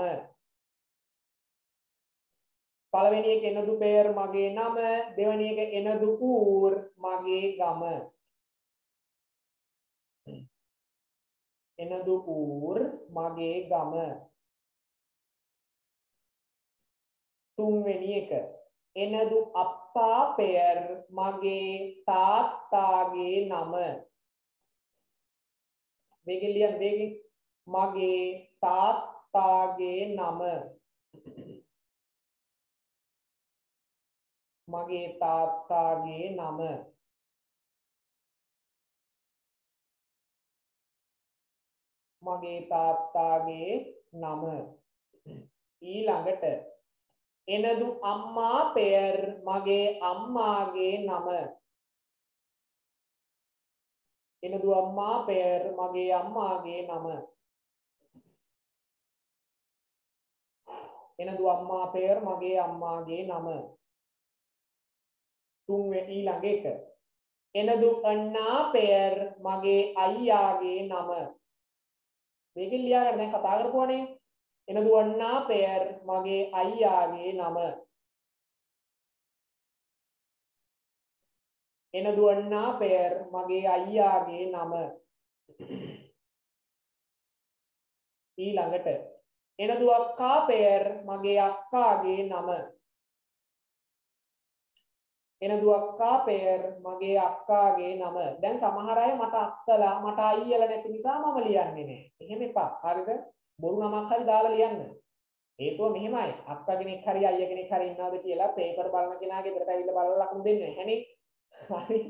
පළවෙනි එක එනදු පෙයර් මගේ නම. දෙවෙනි එක එනදු ඌර් මගේ ගම. එනදු ඌර් මගේ ගම. තුන්වෙනි එක. එනදු අප්පා පෙයර් මගේ තාත්තාගේ නම. වේගෙන් ලියන්න වේගෙන්. මගේ තාත්තාගේ නම. මගේ තාත්තාගේ නම. මගේ තාත්තාගේ නම. ඊළඟට එනදු අම්මා පෙයර් මගේ අම්මාගේ නම. එනදු අම්මා පෙයර් මගේ අම්මාගේ නම. එනදු අම්මා පෙයර් මගේ අම්මාගේ නම. තුන්වෙනි ඊළඟ එක එනදු අන්නා පෙයර් මගේ අයියාගේ නම. මේකෙන් ලියාගන්න දැන් කතා කරපුවානේ එනදු අන්නා පෙයර් මගේ අයියාගේ නම. එනදු අන්නා පෙයර් මගේ අයියාගේ නම. ඊළඟට එනදු අක්කා පෙයර් මගේ අක්කාගේ නම. එනදු අක්කා පෙයර් මගේ අක්කාගේ නම. දැන් සමහර අය මට අක්කලා මට අයියලා නැති නිසා මම ලියන්නේ නැහැ එහෙම එපා. හරිද? බොරු නමක් හරි දාලා ලියන්න. හේතුව මෙහෙමයි. අක්කා කෙනෙක් හරි අයියා කෙනෙක් හරි ඉන්නවද කියලා පේපර් බලන කෙනා ගෙදරට ඇවිල්ලා බලලා ලකුණු දෙන්නේ නැහනේ හරි.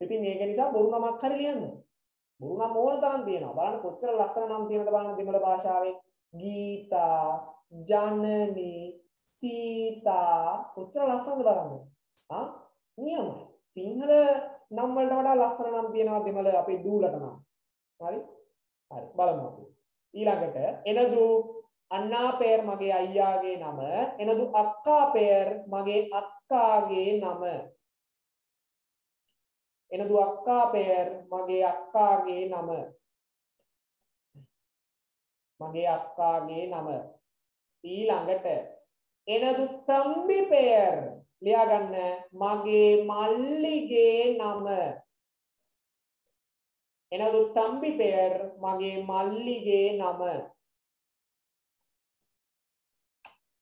ඉතින් මේක නිසා බොරු නමක් හරි ලියන්න. බොරු නම් ඕන තරම් තියෙනවා. බලන්න කොච්චර ලස්සන නම් තියෙනවද බලන්න දෙමළ භාෂාවේ. ගීතා ජනනි සීතා. කොච්චර ලස්සනද බලන්න. ආ නියමයි සිංහල නම් වලට වඩා ලස්සන නම් තියෙනවා දෙමළ අපේ දූලට නම්. හරි? හරි. බලමු අපි. ඊළඟට එනදු අන්නා පෙයර් මගේ අයියාගේ නම එනදු අක්කා පෙයර් මගේ අක්කාගේ නම. එනදු අක්කා පෙයර් මගේ අක්කාගේ නම. මගේ අක්කාගේ නම. ඊළඟට එනදු තම්බි පෙයර් ලියාගන්න. මගේ මල්ලිගේ නම. එනදු තම්බි පෙයර් මගේ මල්ලිගේ නම.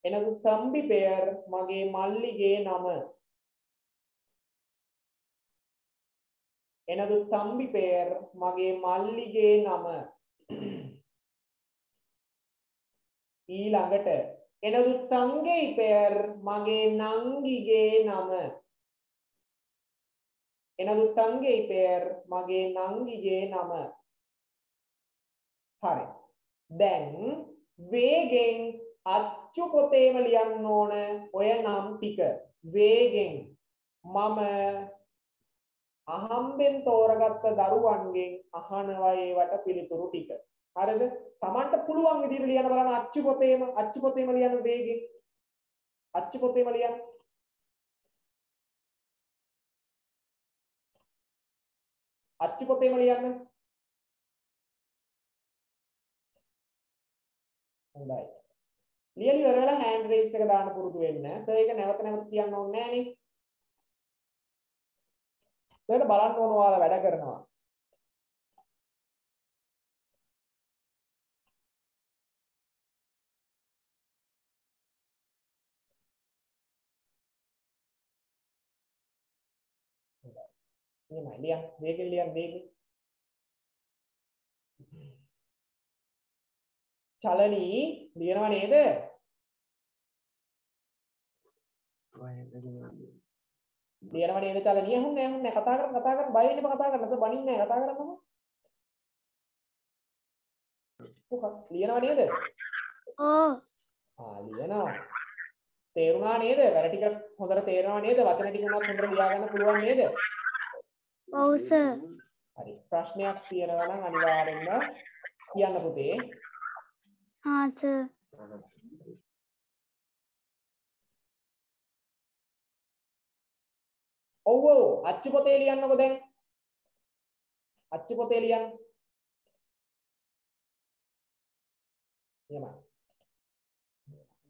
එනදු තම්බි පෙයර් මගේ මල්ලිගේ නම. එනදු තම්බි පෙයර් මගේ මල්ලිගේ නම. ඊළඟට එනදු තංගෙයි පෙයර් මගේ නංගිගේ නම එනදු තංගෙයි පෙයර් මගේ නංගිගේ නම හරි දැන් වේගෙන් අච්චු පොතේම ලියන්න ඕන ඔය නම් ටික වේගෙන් මම අහම්බෙන් තෝරගත්ත දරුවන්ගෙන් අහනවා ඒවට පිළිතුරු ටික හරිද Tamanට පුළුවන් විදිහට ලියන්න බලන්න අච්චු පොතේම අච්චු පොතේම ලියන්න වේගෙන්. අච්චු පොතේම ලියන්න. අච්චු පොතේම ලියන්න. හොඳයි. ලියලි ඉවර වෙලා හෑන්ඩ් රේස් එක දාන්න පුරුදු වෙන්න. සර් ඒක නැවත නැවත කියන්න ඕනේ නෑනේ. සර්ට බලන්න ඕන ඔයාලා වැඩ කරනවා. එහෙමයි ලියන්න වේගෙන් ලියන්න වේගෙන් චලනී ලියනව නේද ලියනව නේද චලනී හුන්නේ හුන්නේ කතා කරන්න කතා කරන්න බය වෙන්න කතා කරන්න සර් බනින්නේ නැහැ කතා කරන්නකො කොහොම ලියනව නේද ඕ ආ ලියනවා තේරුණා නේද වැඩ ටික හොඳට තේරෙනවා නේද වචන ටික උනත් හොඳට ලියා ගන්න පුළුවන් නේද ඔව් සර් හරි. ප්‍රශ්නයක් තියෙනවා නම් අනිවාර්යෙන්ම කියන්න පුතේ. හා සර් ඔව් ඔව් අච්චු පොතේ ලියන්නකෝ දැන්. අච්චු පොතේ ලියන්න. එහෙමයි.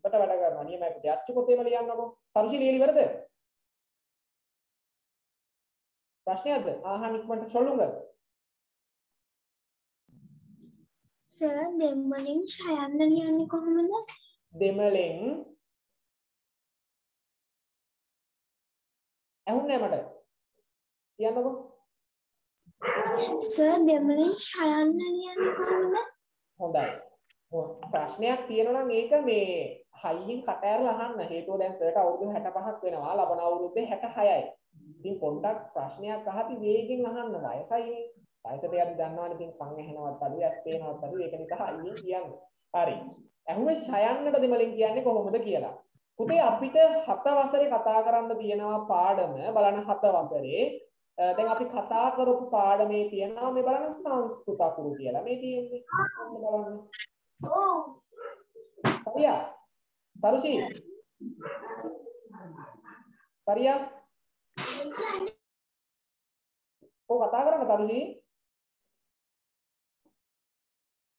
ඔබට වැඩ කරනවා. නියමයි පුතේ. අච්චු පොතේම ලියන්නකෝ. තරුෂි ලියලි ඉවරද ප්‍රශ්නයක්ද ආහන් ඉක්මනට සොල්ලුංග සර් දෙම්මලින් ඡයන්න ලියන්නේ කොහොමද? දෙමළෙන් ඇහුන්නේ මට. කියන්නකෝ. සර් දෙම්මලින් ඡයන්න ලියන්නේ කොහොමද? හොඳයි. ප්‍රශ්නයක් තියෙනවා නම් ඒක මේ හයියෙන් කට ඇරලා අහන්න. හේතුව දැන් සර්ට අවුරුදු 65ක් වෙනවා. ලබන අවුරුද්දේ 66යි ඉතින් පොඩ්ඩක් ප්‍රශ්නයක් අහති වේගෙන් අහන්න. වයසයි. වයසට යද්දි දන්නවනේ ඉතින් කන් ඇහෙනවත් අඩු ඇස් පේනවත් අඩු ඒක නිසා හයියෙන් කියන්න. හරි. ඇහුවේ ඡයන්නට දෙමළෙන් කියන්නේ කොහොමද කියලා. පුතේ අපිට හත වසරේ කතා කරන්න තියෙනවා පාඩම. බලන්න හත වසරේ දැන් අපි කතා කරපු පාඩමේ තියෙනවා මේ බලන්න සංස්කෘත අකුරු කියලා. මේ තියෙන්නේ. ඔන්න බලන්න. ඔව් සරියා. තරුෂි සරියා ඔය කතා කරන්න තරුෂි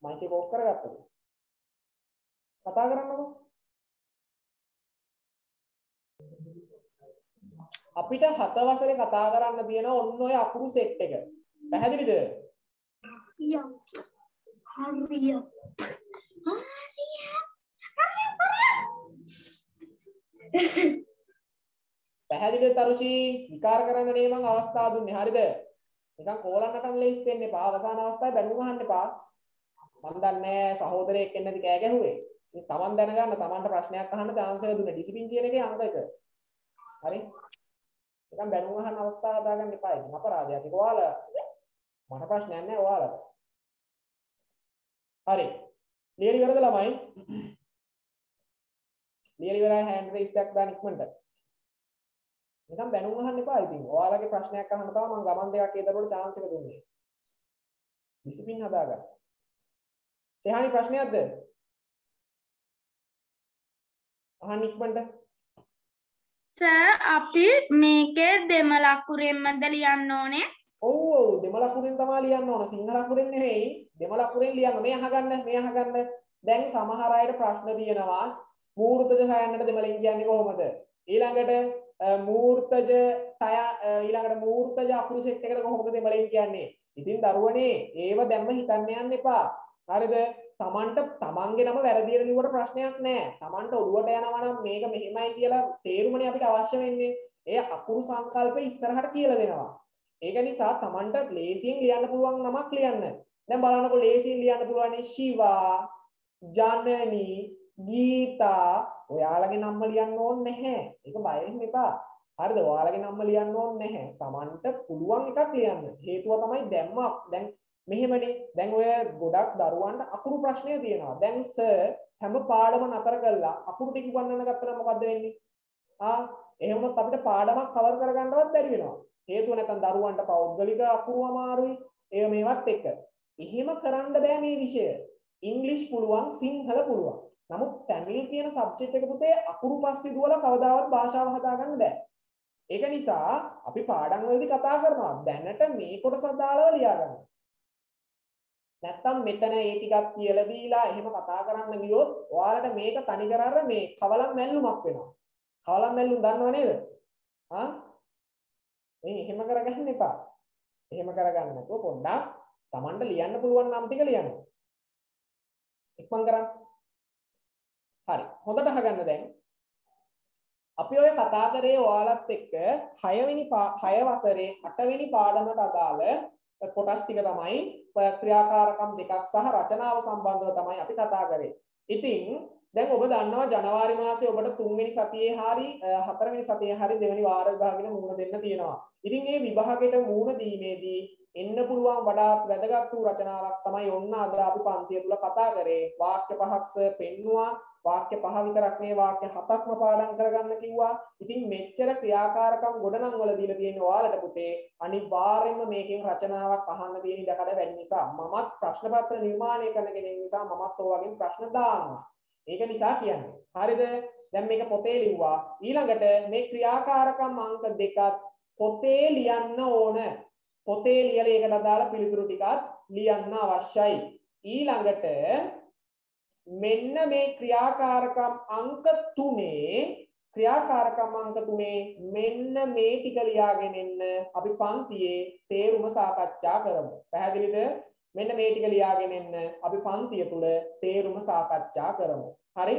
මයික් එක ඔෆ් කරගත්තද කතා කරන්නකෝ. අපිට හත වසරේ කතා කරන්න තියෙන ඔන්න ඔය අකුරු සෙට් එක. පැහැදිලිද? යම් හරිය පැහැදිලිද තරුෂි විකාර කරන්න නේ මං අවස්ථාව දුන්නේ. හරිද නිකන් කෝලම් නටන්න ලේස්ති වෙන්න එපා. අවසාන අවස්ථාවේ බැලුම් අහන්න එපා. මන් දන්නේ සහෝදරයෙක් එන්නද කෑ ගැහුවේ. ඉතින් Taman දැනගන්න Tamanට ප්‍රශ්නයක් අහන්න chance එක දුන්නේ ඩිසිප්ලින් කියන එකේ අංක එක. හරි? නිකන් බැලුම් අහන්න අවස්ථාව හදාගන්න එපා. ඉතින් අපරාධයක්. ඒක ඔයාලා මට ප්‍රශ්නයක් නැහැ ඔයාලට. හරි. ලියලි ඉවරද ළමයි? ලියලි ඉවරයි හෑන්ඩ් රේස් එකක් දාන්න ඉක්මනට. නිකන් බැනුම් අහන්න එපා ඉතින්. ඔයාලගේ ප්‍රශ්නයක් අහන්න තමයි මම ගමන් දෙකක් ඒ දරුවට chance එක දුන්නේ. ඩිසිප්ලින් හදාගන්න. සෙහානි ප්‍රශ්නයක්ද? අහන්න ඉක්මනට. සර් අපි මේකේ දෙමළ අකුරෙන්මද ලියන්න ඕනේ ඔව් ඔව් දෙමළ අකුරෙන් තමයි ලියන්න ඕන සිංහල අකුරෙන් නෙවෙයි දෙමළ අකුරෙන් ලියන්න මේ අහගන්න මේ අහගන්න දැන් සමහර අයට ප්‍රශ්න තියෙනවා මූර්තජ සයන්නට දෙමළෙන් කියන්නේ කොහොමද ඊළඟට මූර්තජ තය ඊළඟට මූර්තජ අකුරු සෙට් එකට කොහොමද දෙමළෙන් කියන්නේ? ඉතින් දරුවනේ ඒව දැම්ම හිතන්න යන්න එපා. හරිද? තමන්ට තමන්ගේ නම වැරදියට ලිව්වට ප්‍රශ්නයක් නැහැ තමන්ට ඔළුවට යනවා නම් මේක මෙහෙමයි කියලා තේරුමනේ අපිට අවශ්‍ය වෙන්නේ. ඒ අකුරු සංකල්ප ඉස්සරහට කියලා දෙනවා. ඒක නිසා තමන්ට ලේසියෙන් ලියන්න පුළුවන් නමක් ලියන්න. දැන් බලන්නකො ලේසියෙන් ලියන්න පුළුවන් ශිවා, ජනනි, ගීතා ඔයාලගේ නම්ම ලියන්න ඕනේ නැහැ. ඒක බය වෙන්න එපා. හරිද? ඔයාලගේ නම්ම ලියන්න ඕනේ නැහැ. තමන්ට පුළුවන් එකක් ලියන්න. හේතුව තමයි දැම්ම දැන් මෙහෙමනේ. දැන් ඔය ගොඩක් දරුවන්ට අකුරු ප්‍රශ්නය තියෙනවා. දැන් සර් හැම පාඩම නතර කළා අකුරු ටික උගන්වන්න ගත්තම මොකද්ද වෙන්නේ? ආ එහෙම අපිට පාඩමක් කවර් කරගන්නවත් බැරි වෙනවා. හේතුව නැත්නම් දරුවන්ට පෞද්ගලික අකුරු අමාරුයි ඒ මේවත් එක්ක. එහෙම කරන්න බෑ මේ විෂය. ඉංග්‍රීසි පුළුවන් සිංහල පුළුවන්. නමුත් තමිල් කියන සබ්ජෙක්ට් එක පුතේ අකුරු පස්සේ දුවලා කවදාවත් භාෂාව හදාගන්න බෑ. ඒක නිසා අපි පාඩම් වලදී කතා කරනවා දැනට මේ කොටස දාලා ලියා ගන්න. නැත්තම් මෙතන ඒ ටිකක් කියලා දීලා එහෙම කතා කරන්න ගියොත් ඔයාලට මේක තනි කරර මේ කවලම් මැල්ලුමක් වෙනවා. කවලම් මැල්ලුම් දන්නව නේද? ආ මේ එහෙම කරගන්න එපා. එහෙම කරගන්න නැතුව පොඩ්ඩක් Tamanට ලියන්න පුළුවන් නම් ටික ලියන්න. ඉක්මන් කරන්න. හරි. හොඳට අහගන්න දැන්. අපි ඔය කතා කරේ ඔයාලත් එක්ක 6 වෙනි 6 වසරේ 8 වෙනි පාඩමට අදාළ කොටස් ටික තමයි ක්‍රියාකාරකම් දෙකක් සහ රචනාව සම්බන්ධව තමයි අපි කතා කරේ. ඉතින් දැන් ඔබ දන්නවා ජනවාරි මාසේ ඔබට තුන්වෙනි සතියේ හරි හතරවෙනි සතියේ හරි දෙවෙනි වාර විභාගෙට මුහුණ දෙන්න තියෙනවා. ඉතින් මේ විභාගයට මුහුණ දීමේදී එන්න පුළුවන් වඩාත් වැදගත් වූ රචනාවක් තමයි ඔන්න අද අපි පන්තිය තුල කතා කරේ. වාක්‍ය පහක් පෙන්නවා. වාක්‍ය පහ විතරක් නේ වාක්‍ය හතක්ම පාඩම් කරගන්න කිව්වා. ඉතින් මෙච්චර ක්‍රියාකාරකම් ගොඩනං වල දීලා තියෙන ඔයාලට පුතේ අනිවාර්යයෙන්ම මේකෙන් රචනාවක් අහන්න තියෙන ඉඩකඩ වැඩි නිසා මමත් ප්‍රශ්න පත්‍ර නිර්මාණය කරන කෙනෙක් නිසා මමත් ඔය වගේ ප්‍රශ්න දානවා. ඒක නිසා කියන්නේ. හරිද? දැන් මේක පොතේ ලිව්වා. ඊළඟට මේ ක්‍රියාකාරකම් අංක දෙකත් පොතේ ලියන්න ඕන. පොතේ ලියලා ඒකට අදාළ පිළිතුරු ටිකත් ලියන්න අවශ්‍යයි. ඊළඟට මෙන්න මේ ක්‍රියාකාරකම් අංක 3 ක්‍රියාකාරකම් අංක 3 මෙන්න මේ ටික ලියාගෙන එන්න අපි පන්තියේ තේරුම සාකච්ඡා කරමු. පැහැදිලිද? මෙන්න මේ ටික ලියාගෙන එන්න අපි පන්තිය තුල තේරුම සාකච්ඡා කරමු. හරි?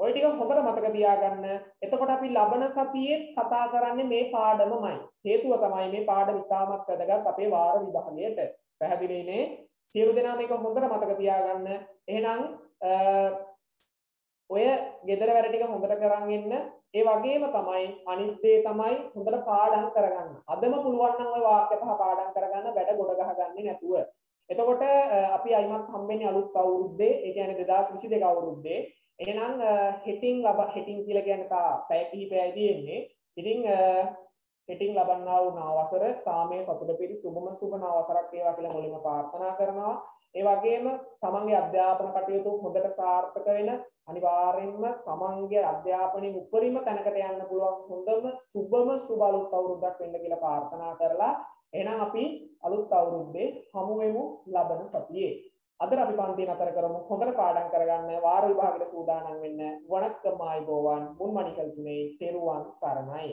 ওই ටික හොඳට මතක තියාගන්න. එතකොට අපි ලබන සතියේ කතා කරන්නේ මේ පාඩමමයි. හේතුව තමයි මේ පාඩම ඉතාමත් වැදගත් අපේ වාර විභාගයට. පැහැදිලිනේ? සියලු දෙනා මේක හොඳට මතක තියාගන්න. එහෙනම් ඔය ගෙදර වැඩ ටික හොඳට කරන් ඉන්න. ඒ වගේම තමයි අනිත් දේ තමයි හොඳට පාඩම් කරගන්න. අදම පුළුවන් නම් ඔය වාක්‍ය පහ පාඩම් කරගන්න වැඩ ගොඩ ගහගන්නේ නැතුව. එතකොට අපි අයිමත් හම්බෙන්නේ අලුත් අවුරුද්දේ ඒ කියන්නේ 2022 අවුරුද්දේ එහෙනම් හෙටින් ලබ හෙටින් කියලා කියන්නේ තා පැය කිහිපයයි තියෙන්නේ ඉතින් හෙටින් ලබන්නා වූ නවවසර සාමයේ සතුට පිරි සුබම සුබ නවවසරක් වේවා කියලා මුලින්ම ප්‍රාර්ථනා කරනවා ඒ වගේම තමන්ගේ අධ්‍යාපන කටයුතු හොඳට සාර්ථක වෙන අනිවාර්යෙන්ම තමන්ගේ අධ්‍යාපනයේ උපරිම තැනකට යන්න පුළුවන් හොඳම සුබම සුබ අලුත් අවුරුද්දක් වෙන්න කියලා ප්‍රාර්ථනා කරලා එහෙනම් අපි අලුත් අවුරුද්දේ හමු වෙමු ලබන සතියේ. අද අපි පන්ති නතර කරමු. හොඳට පාඩම් කරගන්න වාර විභාගයට සූදානම් වෙන්න. වණක්කම් ආයිබෝවන් මුන්මණිකල් තුනේ තෙරුවන් සරණයි.